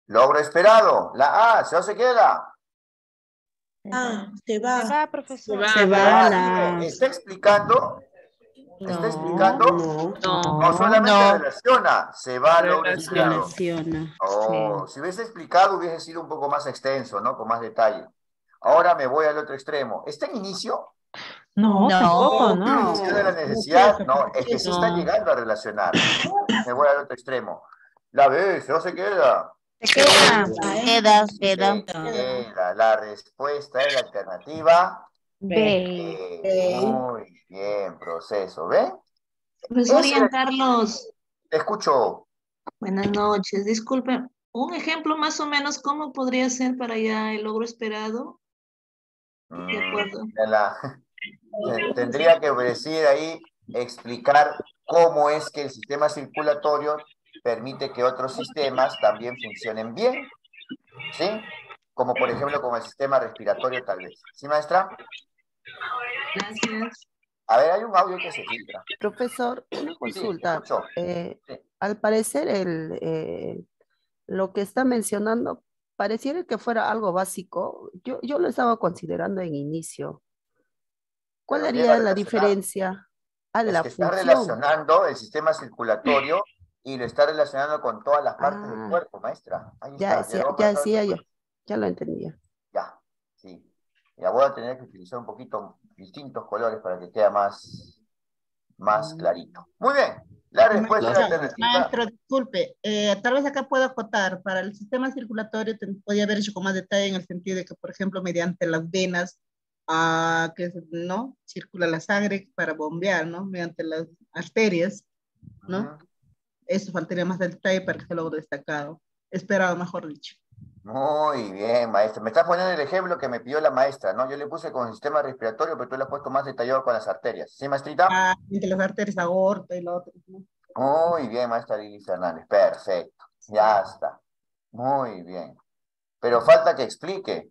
Logro esperado. La A, ¿se se queda? Ah, se va. va, profesor. Se va. La- ¿Está explicando? ¿Está No, explicando? No. No. No, solamente no. relaciona. Se va, logro esperado. Relaciona. Oh, si hubiese explicado, hubiese sido un poco más extenso, ¿no? Con más detalle. Ahora me voy al otro extremo. ¿Está en inicio? No, tampoco, ¿En no. de la necesidad? No, es que se está No. llegando a relacionar. Me voy al otro extremo. La B, ¿se se queda? Queda. Queda, queda. La respuesta es la alternativa. B. B. Muy bien, proceso. ¿Ven? Profesor Giancarlos, Te escucho. buenas noches. Disculpe, un ejemplo más o menos, ¿cómo podría ser para ya el logro esperado? De Mm, acuerdo. de la- te- tendría que decir ahí, explicar cómo es que el sistema circulatorio permite que otros sistemas también funcionen bien. ¿Sí? Como por ejemplo con el sistema respiratorio tal vez. ¿Sí, maestra? Gracias. A ver, hay un audio que se filtra. Profesor, una Sí, consulta. escucho. Eh, Sí. al parecer, el, eh, lo que está mencionando pareciera que fuera algo básico. Yo, yo lo estaba considerando en inicio. ¿Cuál Pero sería la diferencia a Es la que está función? relacionando el sistema circulatorio y lo está relacionando con todas las partes del Ah. cuerpo, maestra. Ahí Ya, está, sí, llegó a ya, pasar sí, ya, lo entendía. Ya, sí. Ya voy a tener que utilizar un poquito distintos colores para que quede más, más clarito. Muy bien. La respuesta es la. Maestro, disculpe, eh, tal vez acá puedo acotar, para el sistema circulatorio te- podría haber hecho con más detalle en el sentido de que, por ejemplo, mediante las venas, ah, que no circula la sangre para bombear, ¿no? Mediante las arterias, ¿no? Ujú. Eso faltaría más de detalle para que se logre destacado. Esperado, mejor dicho. Muy bien, maestra. Me estás poniendo el ejemplo que me pidió la maestra, ¿no? Yo le puse con el sistema respiratorio, pero tú le has puesto más detallado con las arterias. ¿Sí, maestrita? Ah, entre las arterias aorta y lo otro. ¿no? Muy bien, maestra Lili Fernández. Perfecto. Ya está. Muy bien. Pero falta que explique.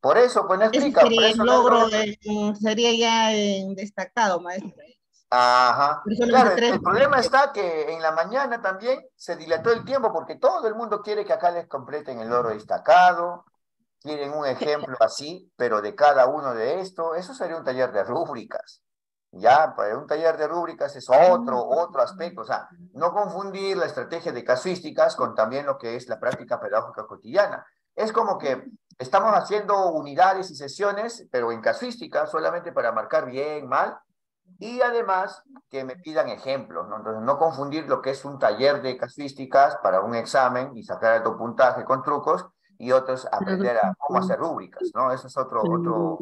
Por eso, pues no Ese explica. Por sería eso el logro, no- de- sería ya destacado, maestra. Ajá. Claro, el problema está que en la mañana también se dilató el tiempo porque todo el mundo quiere que acá les completen el oro destacado, quieren un ejemplo así, pero de cada uno de estos, eso sería un taller de rúbricas. Ya, para un taller de rúbricas es otro, otro aspecto, o sea, no confundir la estrategia de casuísticas con también lo que es la práctica pedagógica cotidiana. Es como que estamos haciendo unidades y sesiones, pero en casuística, solamente para marcar bien, mal, y además que me pidan ejemplos, ¿no? Entonces, no confundir lo que es un taller de casuísticas para un examen y sacar alto puntaje con trucos y otros aprender a cómo hacer rúbricas, ¿no? Eso es otro, otro,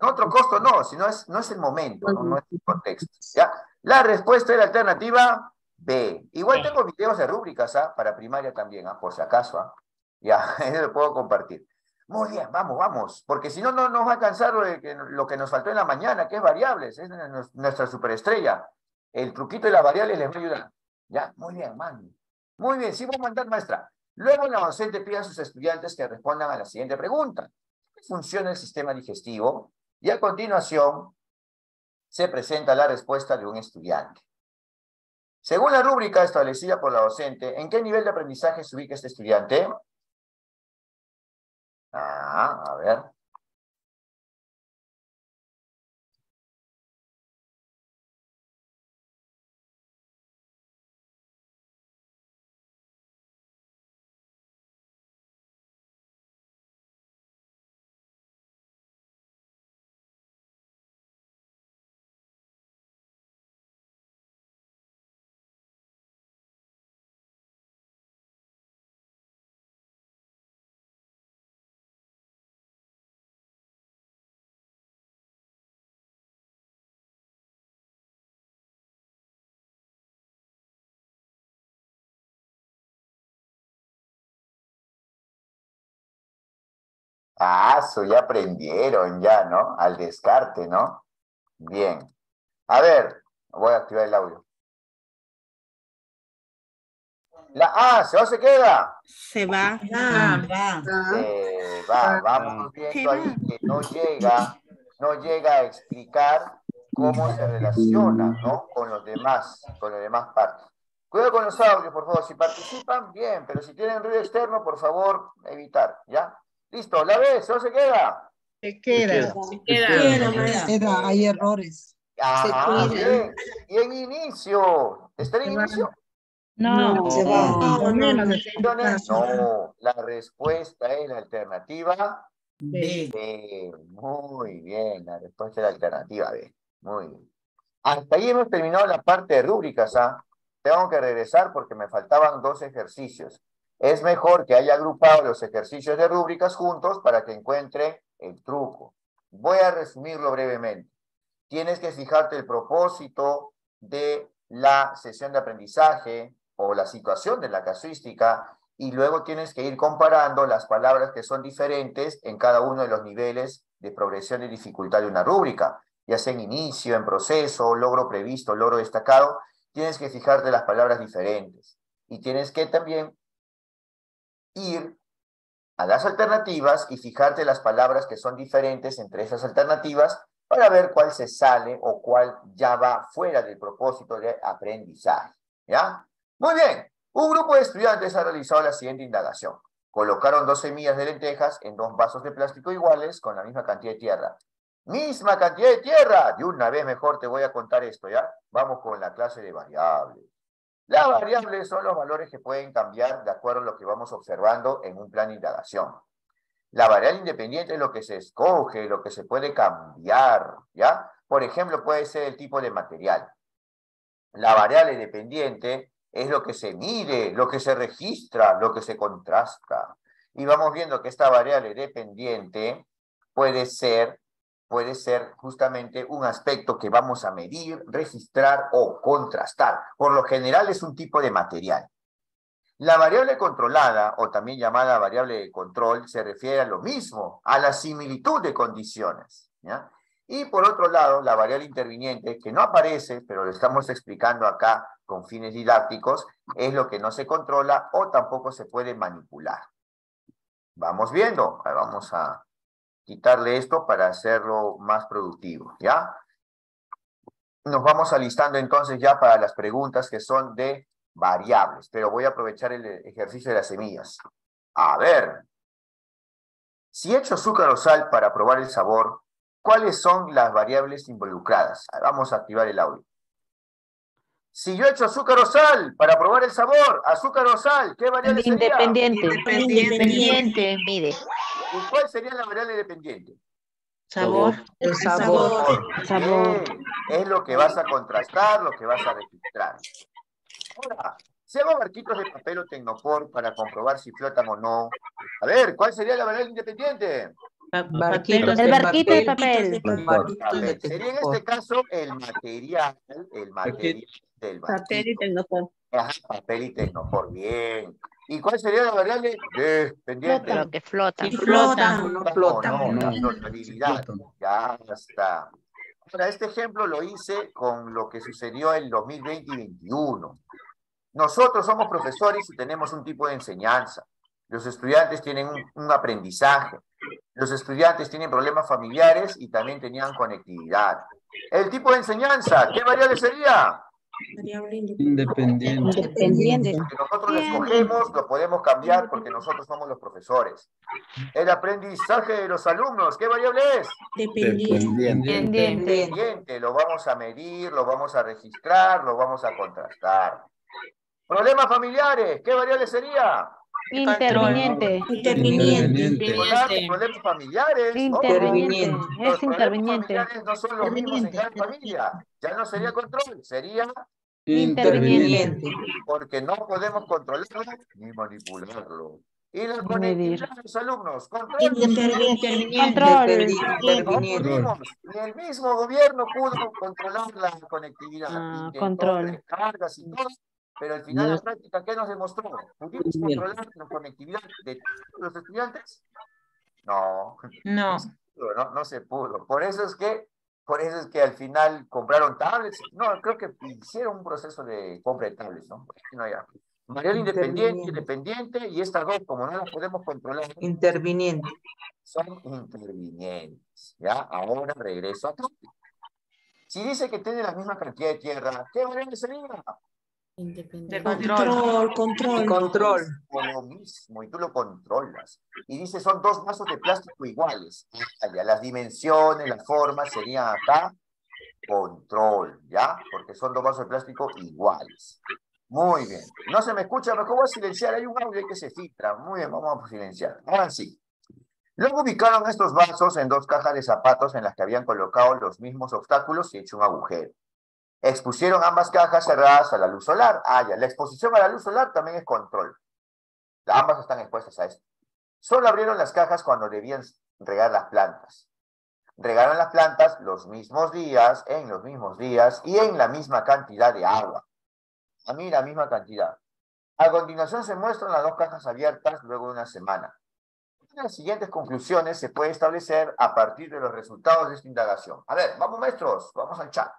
no otro costo, no, sino es, no es el momento, no, no es el contexto, ¿ya? La respuesta es la alternativa B. Igual tengo videos de rúbricas, ¿ah? Para primaria también, ¿ah? Por si acaso, ¿ah? Ya, eso lo puedo compartir. Muy bien, vamos, vamos, porque si no, no nos va a alcanzar lo, de que, nos faltó en la mañana, que es variables, es nues- nuestra superestrella. El truquito y las variables les va a ayudar. Ya, muy bien, man. Muy bien, sí voy a mandar, maestra. Luego la docente pide a sus estudiantes que respondan a la siguiente pregunta. ¿Cómo funciona el sistema digestivo? Y a continuación se presenta la respuesta de un estudiante. Según la rúbrica establecida por la docente, ¿en qué nivel de aprendizaje se ubica este estudiante? Ah, a ver. Ah, eso ya aprendieron ya, ¿no? Al descarte, ¿no? Bien. A ver, voy a activar el audio. La A, ¿se va o se queda? Se va. Ah, va. Va, vamos viendo ahí que no llega, no llega a explicar cómo se relaciona, ¿no? Con los demás, con las demás partes. Cuidado con los audios, por favor. Si participan, bien, pero si tienen ruido externo, por favor, evitar, ¿ya? Listo, la B, ¿se va o se queda? Se queda. Se queda. Queda, hay errores. Ajá, cuida. bien. Y en inicio, ¿está en inicio? No. Se va. No, No, No, la respuesta es la alternativa B. B. Muy bien, la respuesta es la alternativa B. Muy bien. Hasta ahí hemos terminado la parte de rúbricas, ¿ah? Tengo que regresar porque me faltaban dos ejercicios. Es mejor que haya agrupado los ejercicios de rúbricas juntos para que encuentre el truco. Voy a resumirlo brevemente. Tienes que fijarte el propósito de la sesión de aprendizaje o la situación de la casuística y luego tienes que ir comparando las palabras que son diferentes en cada uno de los niveles de progresión y dificultad de una rúbrica, ya sea en inicio, en proceso, logro previsto, logro destacado, tienes que fijarte las palabras diferentes y tienes que también ir a las alternativas y fijarte las palabras que son diferentes entre esas alternativas para ver cuál se sale o cuál ya va fuera del propósito de aprendizaje. ¿Ya? Muy bien. Un grupo de estudiantes ha realizado la siguiente indagación. Colocaron dos semillas de lentejas en dos vasos de plástico iguales con la misma cantidad de tierra. Misma cantidad de tierra. De una vez mejor te voy a contar esto, ¿ya? Vamos con la clase de variables. Las variables son los valores que pueden cambiar de acuerdo a lo que vamos observando en un plan de indagación. La variable independiente es lo que se escoge, lo que se puede cambiar, ¿ya? Por ejemplo, puede ser el tipo de material. La variable dependiente es lo que se mide, lo que se registra, lo que se contrasta. Y vamos viendo que esta variable dependiente puede ser, puede ser justamente un aspecto que vamos a medir, registrar o contrastar. Por lo general es un tipo de material. La variable controlada, o también llamada variable de control, se refiere a lo mismo, a la similitud de condiciones. Y por otro lado, la variable interviniente, que no aparece, pero lo estamos explicando acá con fines didácticos, es lo que no se controla o tampoco se puede manipular. Vamos viendo, vamos a quitarle esto para hacerlo más productivo, ¿ya? nos vamos alistando entonces ya para las preguntas que son de variables, pero voy a aprovechar el ejercicio de las semillas. A ver, si echo azúcar o sal para probar el sabor, ¿cuáles son las variables involucradas? Vamos a activar el audio. Si yo echo azúcar o sal para probar el sabor, azúcar o sal, ¿qué variable sería? Independiente. Independiente. Mide. ¿Y cuál sería la variable dependiente? Sabor. El sabor. Sabor. Bien, Es lo que vas a contrastar, lo que vas a registrar. Ahora, si hago barquitos de papel o tecnopor para comprobar si flotan o no, a ver, ¿cuál sería la variable independiente? Barquitos El de barquito de papel. papel. Sería en este caso el material, el material del Papel y barquito. tecnopor. Ajá, papel y tecnopor, bien. ¿Y cuál sería la variable dependiente? Lo que flota. Y flotan. No No, flota. no. Ya está. Ahora, este ejemplo lo hice con lo que sucedió en 2020 y 2021. Nosotros somos profesores y tenemos un tipo de enseñanza. Los estudiantes tienen un, un aprendizaje. Los estudiantes tienen problemas familiares y también tenían conectividad. El tipo de enseñanza, ¿qué variable sería? Variable independiente. Independiente. Nosotros lo escogemos, lo podemos cambiar porque nosotros somos los profesores. El aprendizaje de los alumnos, ¿qué variable es? Dependiente. Independiente. Pendiente, lo vamos a medir, lo vamos a registrar, lo vamos a contrastar. Problemas familiares, ¿qué variable sería? Interviniente. Interviniente. Nicolás, Problemas familiares. Interviniente. los Es interviniente. familiares no son los mismos en cada familia. Ya no sería control, sería Interviniente. porque no podemos controlarlo ni manipularlo. Y la conectividad de los alumnos, control. Interviniente. Control. Ni el mismo gobierno pudo controlar la conectividad. Ah, control. recargas y todo, pero al final No. la práctica, ¿qué nos demostró? ¿Pudimos Bien. controlar la conectividad de todos los estudiantes? No, No. no, no se pudo. Por eso es que, por eso es que al final compraron tablets. No, creo que hicieron un proceso de compra de tablets, ¿no? Bueno, ya. Variable independiente, independiente, y estas dos, como no las podemos controlar, Interviniente. son intervinientes. ¿Ya? Ahora regreso acá. Si dice que tiene la misma cantidad de tierra, ¿qué variable sería? De Control, control. Control. Lo mismo, y tú lo controlas. Y dice, son dos vasos de plástico iguales. Ya, las dimensiones, las formas serían acá control, ¿ya? Porque son dos vasos de plástico iguales. Muy bien. No se me escucha, mejor voy a silenciar. Hay un audio que se filtra. Muy bien, vamos a silenciar. Ahora sí. Luego ubicaron estos vasos en dos cajas de zapatos en las que habían colocado los mismos obstáculos y hecho un agujero. Expusieron ambas cajas cerradas a la luz solar. Ah, ya. La exposición a la luz solar también es control. Ambas están expuestas a esto. Solo abrieron las cajas cuando debían regar las plantas. Regaron las plantas los mismos días, en los mismos días y en la misma cantidad de agua. A mí la misma cantidad. A continuación se muestran las dos cajas abiertas luego de una semana. Las siguientes conclusiones se puede establecer a partir de los resultados de esta indagación. A ver, vamos maestros, vamos al chat.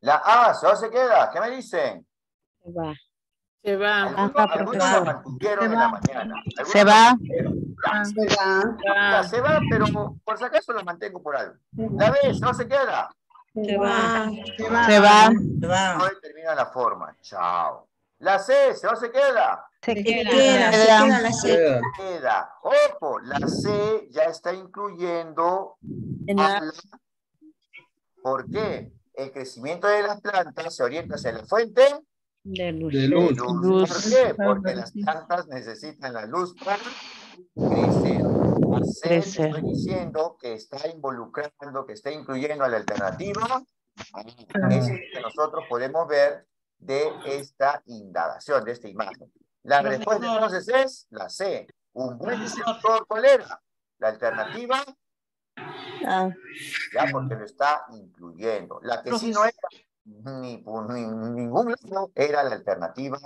La A, ¿se va o se queda? ¿Qué me dicen? Se va. Se va. Algunos, Ajá, algunos la mantuvieron en la mañana. Algunos Se la va. Ya, ya, se va, pero por si acaso lo mantengo por algo. La B, ¿se va o se queda? Se va. Se va. No determina la forma. Chao. La C, ¿se va se queda? Se Se queda. queda, se queda la C. Queda. Ojo, la C ya está incluyendo a la- ¿Por qué? El crecimiento de las plantas se orienta hacia la fuente De luz. De luz. luz. ¿Por qué? Porque las plantas necesitan la luz para crecer. La C, te Crecer. estoy diciendo que está involucrando, que está incluyendo a la alternativa. Eso es lo que nosotros podemos ver de esta indagación, de esta imagen. La respuesta entonces es la C. Un buen distribuidor, ¿cuál era? La alternativa, Ah, ya porque lo está incluyendo. La que sí no era ni por ni- ningún lado era la alternativa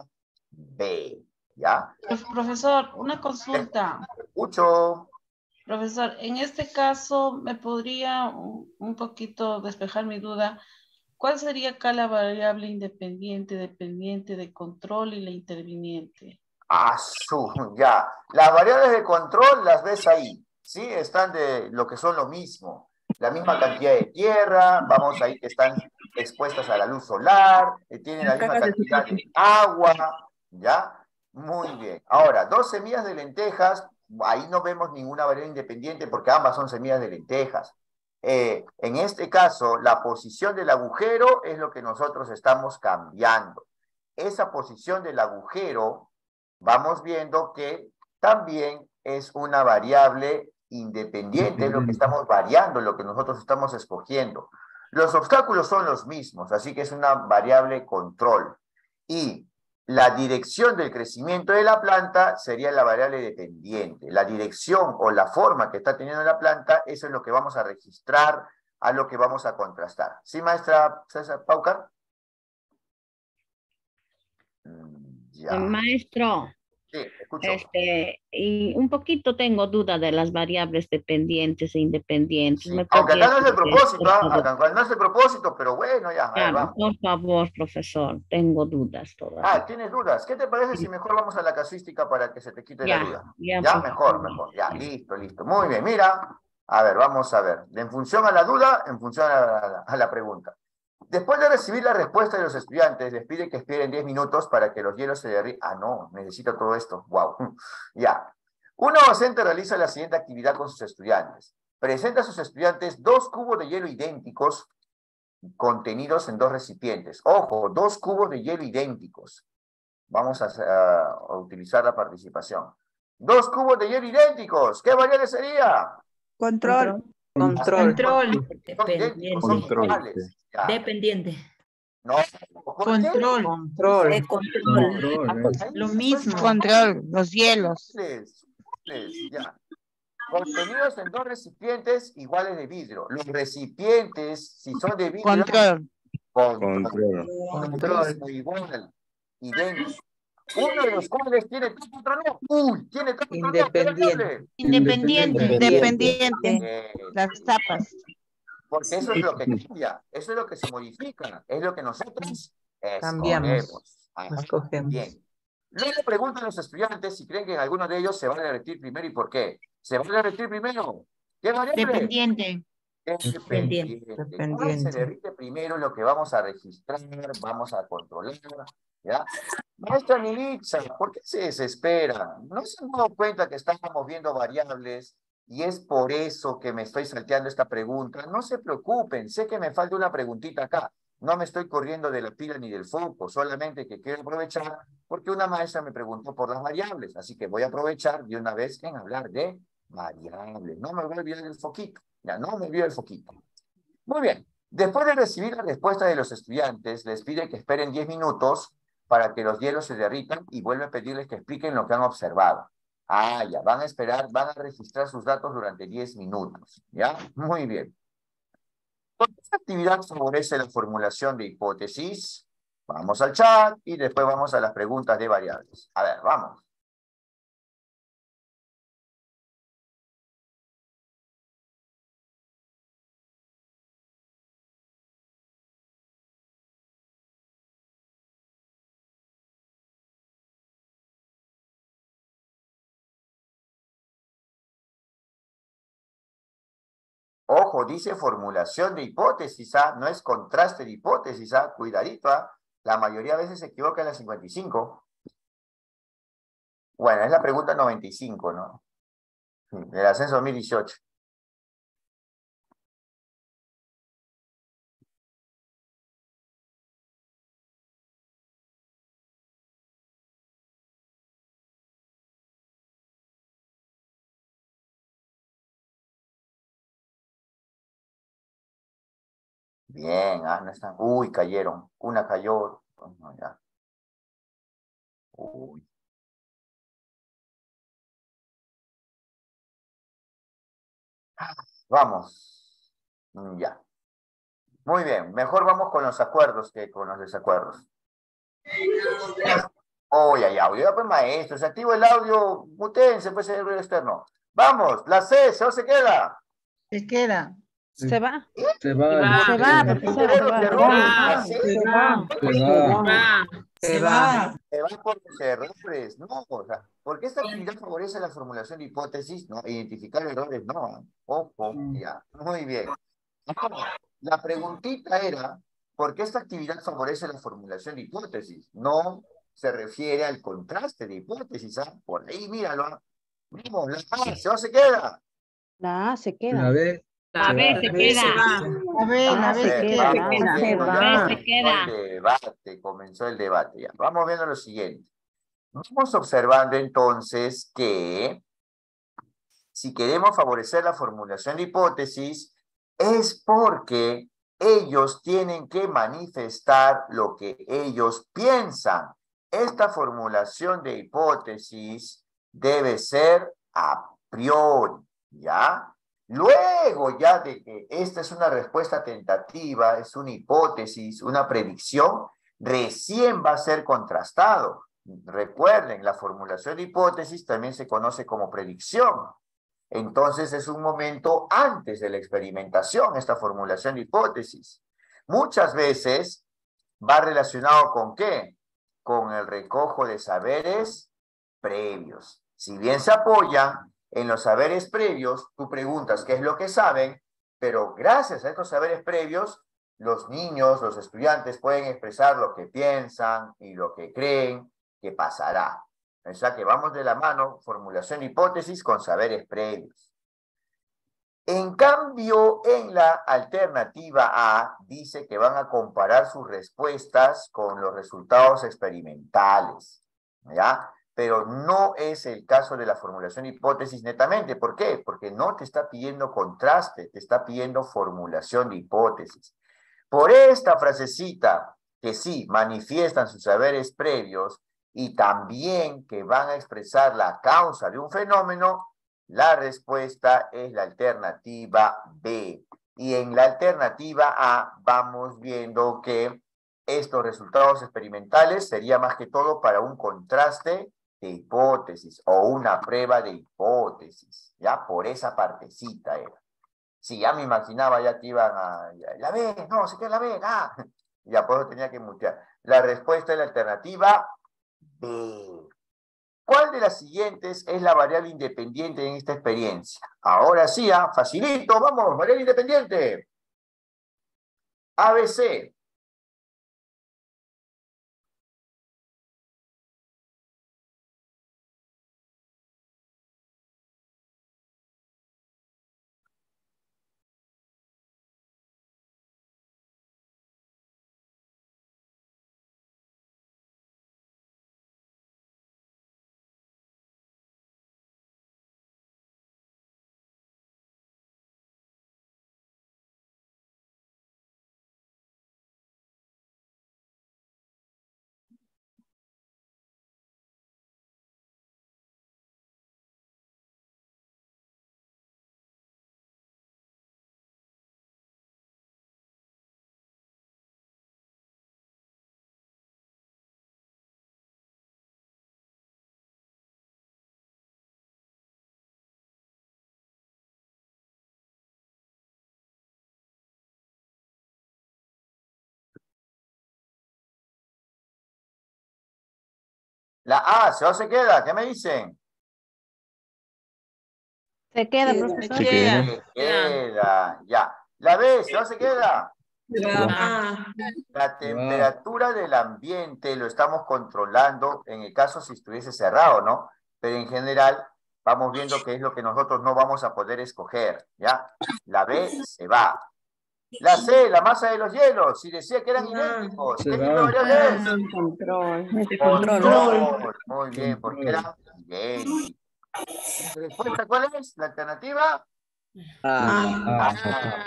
B. ¿Ya? Prof- Profesor, una consulta. Escucho. Profesor, en este caso, ¿me podría un, un poquito despejar mi duda? ¿Cuál sería acá la variable independiente, dependiente de control y la interviniente? Ah, su, ya. Las variables de control las ves ahí. Sí, están de lo que son lo mismo. La misma cantidad de tierra, vamos ahí que están expuestas a la luz solar, que tienen la misma cantidad de agua, ¿ya? Muy bien. Ahora, dos semillas de lentejas, ahí no vemos ninguna variable independiente porque ambas son semillas de lentejas. Eh, en este caso, la posición del agujero es lo que nosotros estamos cambiando. Esa posición del agujero, vamos viendo que también es una variable independiente, es lo que estamos variando, lo que nosotros estamos escogiendo. Los obstáculos son los mismos, así que es una variable control. Y la dirección del crecimiento de la planta sería la variable dependiente. La dirección o la forma que está teniendo la planta, eso es lo que vamos a registrar, a lo que vamos a contrastar. ¿Sí, maestra César Paucar? Mm, Ya. Maestro, escucho. este, y un poquito tengo duda de las variables dependientes e independientes. ¿Me Aunque acá no es el propósito, ¿ah? acá no es el propósito, pero bueno, ya, Claro, vamos. por favor, profesor, tengo dudas todavía. Ah, tienes dudas. ¿Qué te parece si mejor vamos a la casuística para que se te quite Ya, la duda? ya, Ya, mejor, mejor. Ya, listo, listo. Muy bien, mira. A ver, vamos a ver. En función a la duda, en función a la, a la pregunta. Después de recibir la respuesta de los estudiantes, les pide que esperen 10 minutos para que los hielos se derritan. Ah, no, necesito todo esto. Wow. Ya. Una docente realiza la siguiente actividad con sus estudiantes. Presenta a sus estudiantes dos cubos de hielo idénticos contenidos en dos recipientes. Ojo, dos cubos de hielo idénticos. Vamos a, a- a utilizar la participación. Dos cubos de hielo idénticos. ¿Qué variable sería? Control. Control. Control. Dependiente. No, ¿por qué? Control. Control. De control. Lo mismo. Control, los hielos. Ya. Contenidos en dos recipientes iguales de vidrio. Los recipientes, si son de vidrio, Control. control. Control. Mismo, igual, idéntico. Uno de los cuales tiene no. Uy, tiene no. ¿Qué Independiente. Independiente. Dependiente. Eh, Las tapas. porque eso es lo que cambia, eso es lo que se modifica, es lo que nosotros Cambiamos. escogemos. Escogemos. Bien. Luego preguntan a los estudiantes si creen que en alguno de ellos se va a derretir primero y por qué. ¿Se va a derretir primero? ¿Qué variable? Dependiente. Dependiente. ¿Cuál se Dependiente. derrite primero lo que vamos a registrar, vamos a controlar? ¿Ya? Maestra Militza, ¿por qué se desespera? ¿No se han dado cuenta que estamos viendo variables y es por eso que me estoy salteando esta pregunta? No se preocupen, sé que me falta una preguntita acá. No me estoy corriendo de la pila ni del foco, solamente que quiero aprovechar porque una maestra me preguntó por las variables, así que voy a aprovechar de una vez en hablar de variables. No me voy a olvidar del foquito, ya no me olvido del foquito. Muy bien, después de recibir la respuesta de los estudiantes, les pide que esperen 10 minutos para que los hielos se derritan y vuelve a pedirles que expliquen lo que han observado. Ah, ya, van a esperar, van a registrar sus datos durante 10 minutos, ¿ya? Muy bien. ¿Por esta actividad favorece la formulación de hipótesis? Vamos al chat y después vamos a las preguntas de variables. A ver, vamos. Ojo, dice formulación de hipótesis, ¿ah? No es contraste de hipótesis, ¿ah? Cuidadito, ¿ah? La mayoría de veces se equivoca en la 55. Bueno, es la pregunta 95, ¿no? Del ascenso 2018. Bien, ah, no están. Uy, cayeron. Una cayó. No, ya. Uy. Vamos. Mm, Ya. Muy bien. Mejor vamos con los acuerdos que con los desacuerdos. Oh, ya, ya. Oiga, pues maestro, se activa el audio, mutense, pues el ruido externo. Vamos, la C, ¿se se queda? Se queda. Se va. Se va. Se va, se va. Ah, sí, Se va. Se va. Se va por los errores, no, o sea, porque esta actividad favorece la formulación de hipótesis, ¿no? Identificar errores, no. Ojo, ya, muy bien. La preguntita era, ¿por qué esta actividad favorece la formulación de hipótesis? No se refiere al contraste de hipótesis, ¿ah? Por ahí, míralo. ¿ah? Vamos, la A, ¿se va se queda? La A se La queda. B. La B se queda. A ver, a Ah, ver, se queda. Se queda. comenzó el debate, comenzó el debate. Ya. Vamos viendo lo siguiente. Vamos observando entonces que si queremos favorecer la formulación de hipótesis, es porque ellos tienen que manifestar lo que ellos piensan. Esta formulación de hipótesis debe ser a priori, ¿ya? Luego ya de que esta es una respuesta tentativa, es una hipótesis, una predicción, recién va a ser contrastado. Recuerden, la formulación de hipótesis también se conoce como predicción. Entonces es un momento antes de la experimentación, esta formulación de hipótesis. Muchas veces va relacionado con qué? Con el recojo de saberes previos. Si bien se apoyan en los saberes previos, tú preguntas qué es lo que saben, pero gracias a estos saberes previos, los niños, los estudiantes pueden expresar lo que piensan y lo que creen que pasará. O sea que vamos de la mano, formulación hipótesis con saberes previos. En cambio, en la alternativa A, dice que van a comparar sus respuestas con los resultados experimentales, ¿ya? Pero no es el caso de la formulación de hipótesis netamente. ¿Por qué? Porque no te está pidiendo contraste, te está pidiendo formulación de hipótesis. Por esta frasecita, que sí, manifiestan sus saberes previos, y también que van a expresar la causa de un fenómeno, la respuesta es la alternativa B. Y en la alternativa A vamos viendo que estos resultados experimentales sería más que todo para un contraste de hipótesis o una prueba de hipótesis, ¿ya? Por esa partecita era. Si ya me imaginaba, ya te iban a... La B, no, se queda la B, ah. Ya por eso tenía que mutear. La respuesta es la alternativa B. ¿Cuál de las siguientes es la variable independiente en esta experiencia? Ahora sí, ah, facilito, vamos, variable independiente. ABC. La A, ¿se va o se queda? ¿Qué me dicen? Se queda, profesor. se queda. Se queda, ya. La B, ¿no se queda? Ah, La temperatura del ambiente lo estamos controlando en el caso si estuviese cerrado, ¿no? Pero en general vamos viendo qué es lo que nosotros no vamos a poder escoger, ¿ya? La B se va. La C, la masa de los hielos, si decía que eran Ah. idénticos, ¿qué tipo de variable es? Control. Control. Muy bien, porque eran idénticos. ¿La respuesta cuál es? ¿La alternativa? ah, Ah,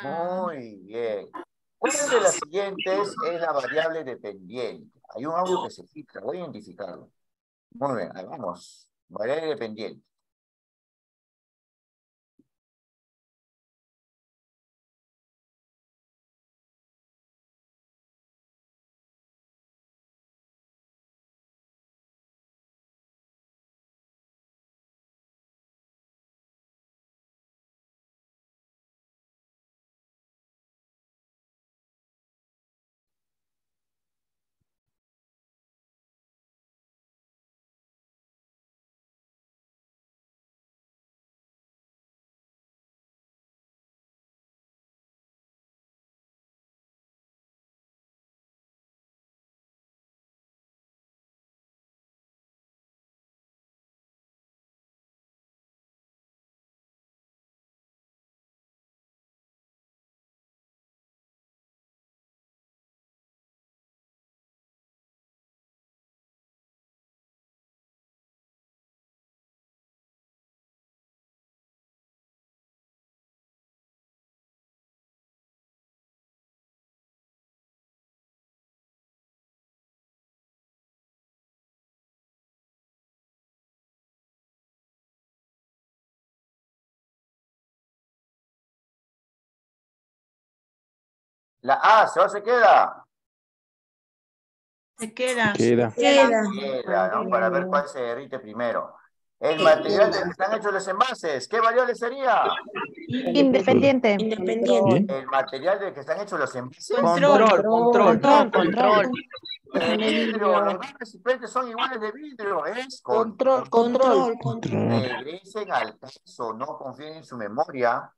muy bien. ¿Cuál de las siguientes es la variable dependiente? Hay un audio que se filtra, voy a identificarlo. Muy bien, ahí vamos. Variable dependiente. La A, ¿se va o se queda? se queda. Queda. Queda. Queda, ¿no? Para ver cuál se derrite primero. El material del que están hechos los envases, ¿qué variable sería? Independiente. Independiente. El material del que están hechos los envases. Control. Control, control. El vidrio, los dos recipientes son iguales de vidrio, es Control, Control. control. Regresen al caso, no confíen en su memoria.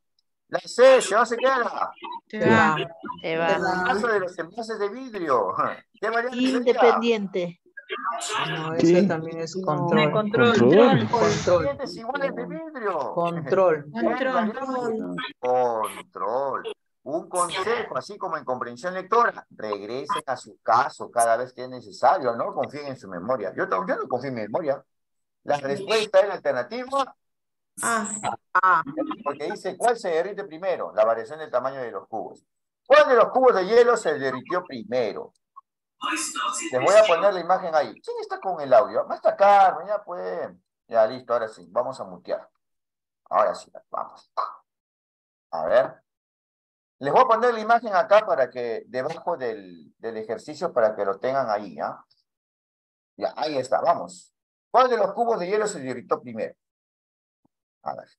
La C, ¿se va o se queda? Se va. Se El va. caso de los envases de vidrio. Independiente. No, ¿Qué? ese también es control. Control. Control. Vidrio. Control. Control. Control. Un consejo, así como en comprensión lectora, regresen a su caso cada vez que es necesario, no confíen en su memoria. Yo, yo no confío en mi memoria. La respuesta es la alternativa, Ah, porque dice, ¿cuál se derrite primero? La variación del tamaño de los cubos. ¿Cuál de los cubos de hielo se derritió primero? Les voy a poner la imagen ahí. ¿Quién está con el audio? No está Carmen, ya pues. Ya, listo, ahora sí, vamos a mutear. Ahora sí, vamos. A ver. Les voy a poner la imagen acá para que, debajo del, del ejercicio, para que lo tengan ahí, ¿ya? Ya, ahí está, vamos. ¿Cuál de los cubos de hielo se derritió primero? A ver.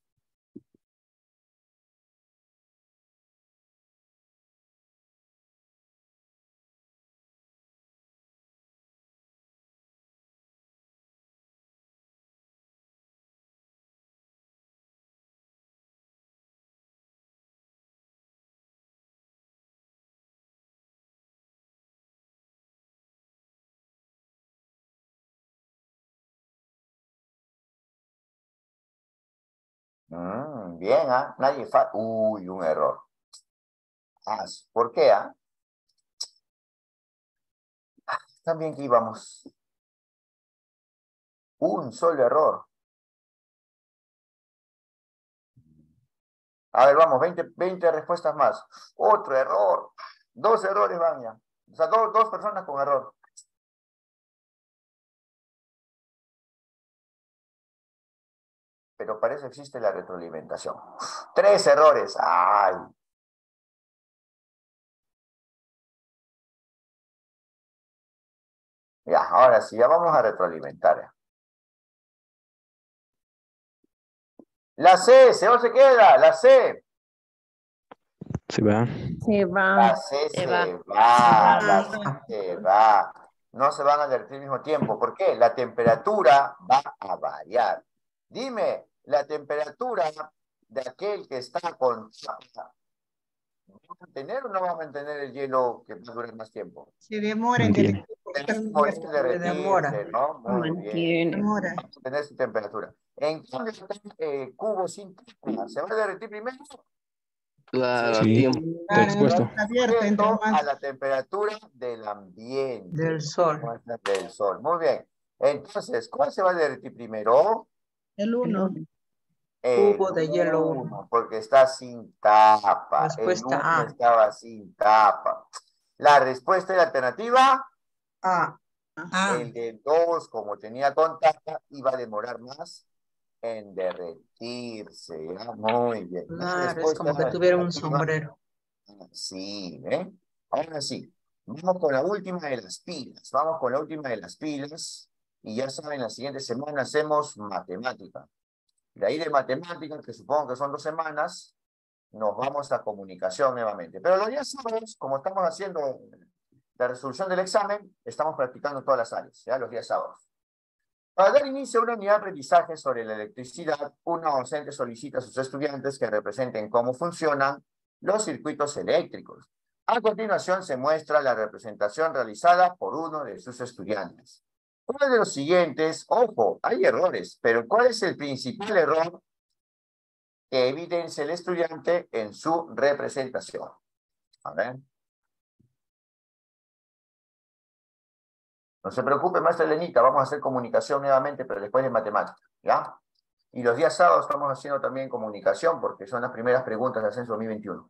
Bien, ¿ah? Nadie fa... Uy, un error. Ah, ¿por qué, ah? También que íbamos. Un solo error. A ver, vamos, 20, 20 respuestas más. Otro error. Dos errores van ya. O sea, dos personas con error. Pero para eso existe la retroalimentación. Tres errores. ¡Ay! Ya, ahora sí, ya vamos a retroalimentar. La C, ¿se o se queda? La C. Se va. Se va. La C se, va. la C se va. No se van a derretir al mismo tiempo. ¿Por qué? La temperatura va a variar. Dime, la temperatura de aquel que está con tapa, ¿va a mantener o no va a mantener el hielo que va a durar más tiempo? Se demora en en derretirse, demora. ¿no? Muy bien. Mantiene. demora. Va a mantener su temperatura. En cambio, el cubo sin tapa, ¿se va a derretir primero? Claro, Sí. tiempo. Expuesto. Está abierto, a la temperatura del ambiente. Del sol. Del sol. Muy bien. Entonces, ¿cuál se va a derretir primero? El uno. El Cubo de hielo uno. uno, Porque está sin tapa. Respuesta el uno A. estaba sin tapa. La respuesta y la alternativa, Ah, el de dos, como tenía con tapa, iba a demorar más en derretirse. ¿ya? Muy bien. La claro, es respuesta como que tuviera un sombrero. Sí, ¿eh? Ahora sí, vamos con la última de las pilas. Vamos con la última de las pilas. Y ya saben, la siguiente semana hacemos matemática. De ahí de matemática, que supongo que son dos semanas, nos vamos a comunicación nuevamente. Pero los días sábados, como estamos haciendo la resolución del examen, estamos practicando todas las áreas, ¿ya? Los días sábados. Para dar inicio a una unidad de aprendizaje sobre la electricidad, una docente solicita a sus estudiantes que representen cómo funcionan los circuitos eléctricos. A continuación se muestra la representación realizada por uno de sus estudiantes. ¿Cuál de los siguientes? Ojo, hay errores, pero ¿cuál es el principal error que evidencia el estudiante en su representación? A ver. No se preocupe, maestra Elenita, vamos a hacer comunicación nuevamente, pero después de matemática, ¿ya? Y los días sábados estamos haciendo también comunicación, porque son las primeras preguntas del Ascenso 2021.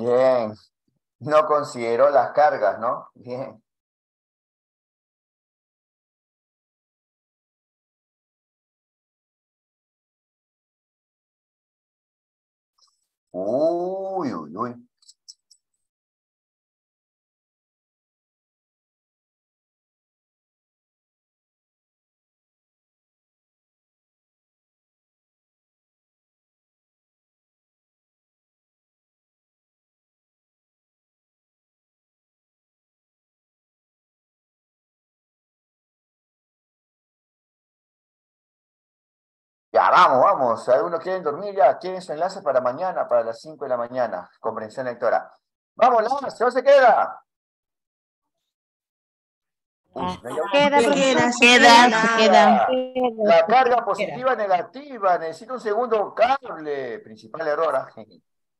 Bien, no consideró las cargas, ¿no? Bien. Uy, uy, uy. Ya, vamos, vamos. ¿Algunos quieren dormir ya? ¿Quieren su enlace para mañana, para las 5 de la mañana? Comprensión lectora. Vamos, Laura, ¿se se queda? Uy, me llamo- Queda, Se queda, se queda, queda. se queda. La carga positiva negativa, necesito un segundo cable. Principal error. ah.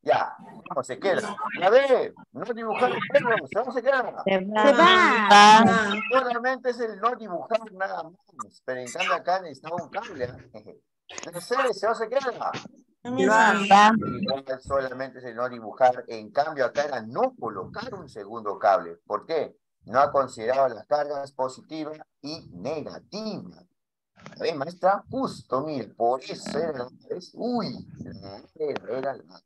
Ya, vamos, se queda. La B, no dibujar el perro, ¿se va o se queda? Se va. Se va. Solamente es el no dibujar nada más, pero en cambio acá necesitaba un cable. ¿ah? ¿Se va o se queda? También Va, se va. Igual solamente es el no dibujar, en cambio acá era no colocar un segundo cable. ¿Por qué? No ha considerado las cargas positivas y negativas. A ver, maestra, justo, mire, por eso era es, uy, era, era la-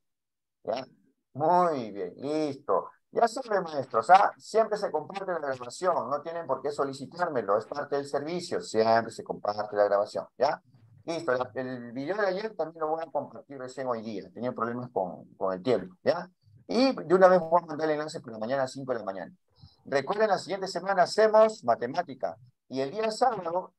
¿ya? Muy bien, listo. Ya saben, maestros, ¿ah? siempre se comparte la grabación, no tienen por qué solicitármelo, es parte del servicio, siempre se comparte la grabación, ¿ya? Listo, el video de ayer también lo voy a compartir recién hoy día, tenía problemas con, con el tiempo, ¿ya? Y de una vez voy a mandar el enlace por la mañana a 5 de la mañana. Recuerden, la siguiente semana hacemos matemática, y el día sábado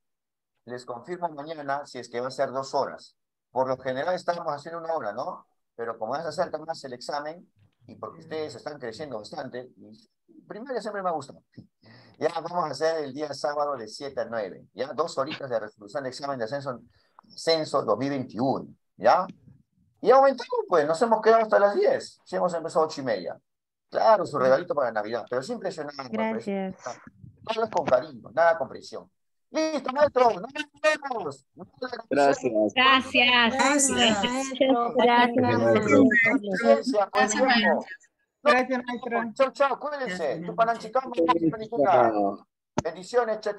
les confirmo mañana si es que va a ser dos horas. Por lo general estábamos haciendo una hora, ¿no? Pero como ya se acerca más el examen, y porque ustedes están creciendo bastante, y primaria siempre me ha gustado. Ya vamos a hacer el día sábado de 7 a 9, ya dos horitas de resolución de examen de ascenso, censo 2021, ¿ya? Y aumentamos, pues, nos hemos quedado hasta las 10, si hemos empezado a 8 y media. Claro, su regalito para Navidad, pero sin presionar. pues. Gracias. Todo es con cariño, nada con presión. Listo, maestro, nos vemos. Gracias. Gracias. Gracias. Gracias. Pues, Gracias, maestro. Chao, chao, cuídense. Tu pananchicama, ninguna. Bendiciones, chao.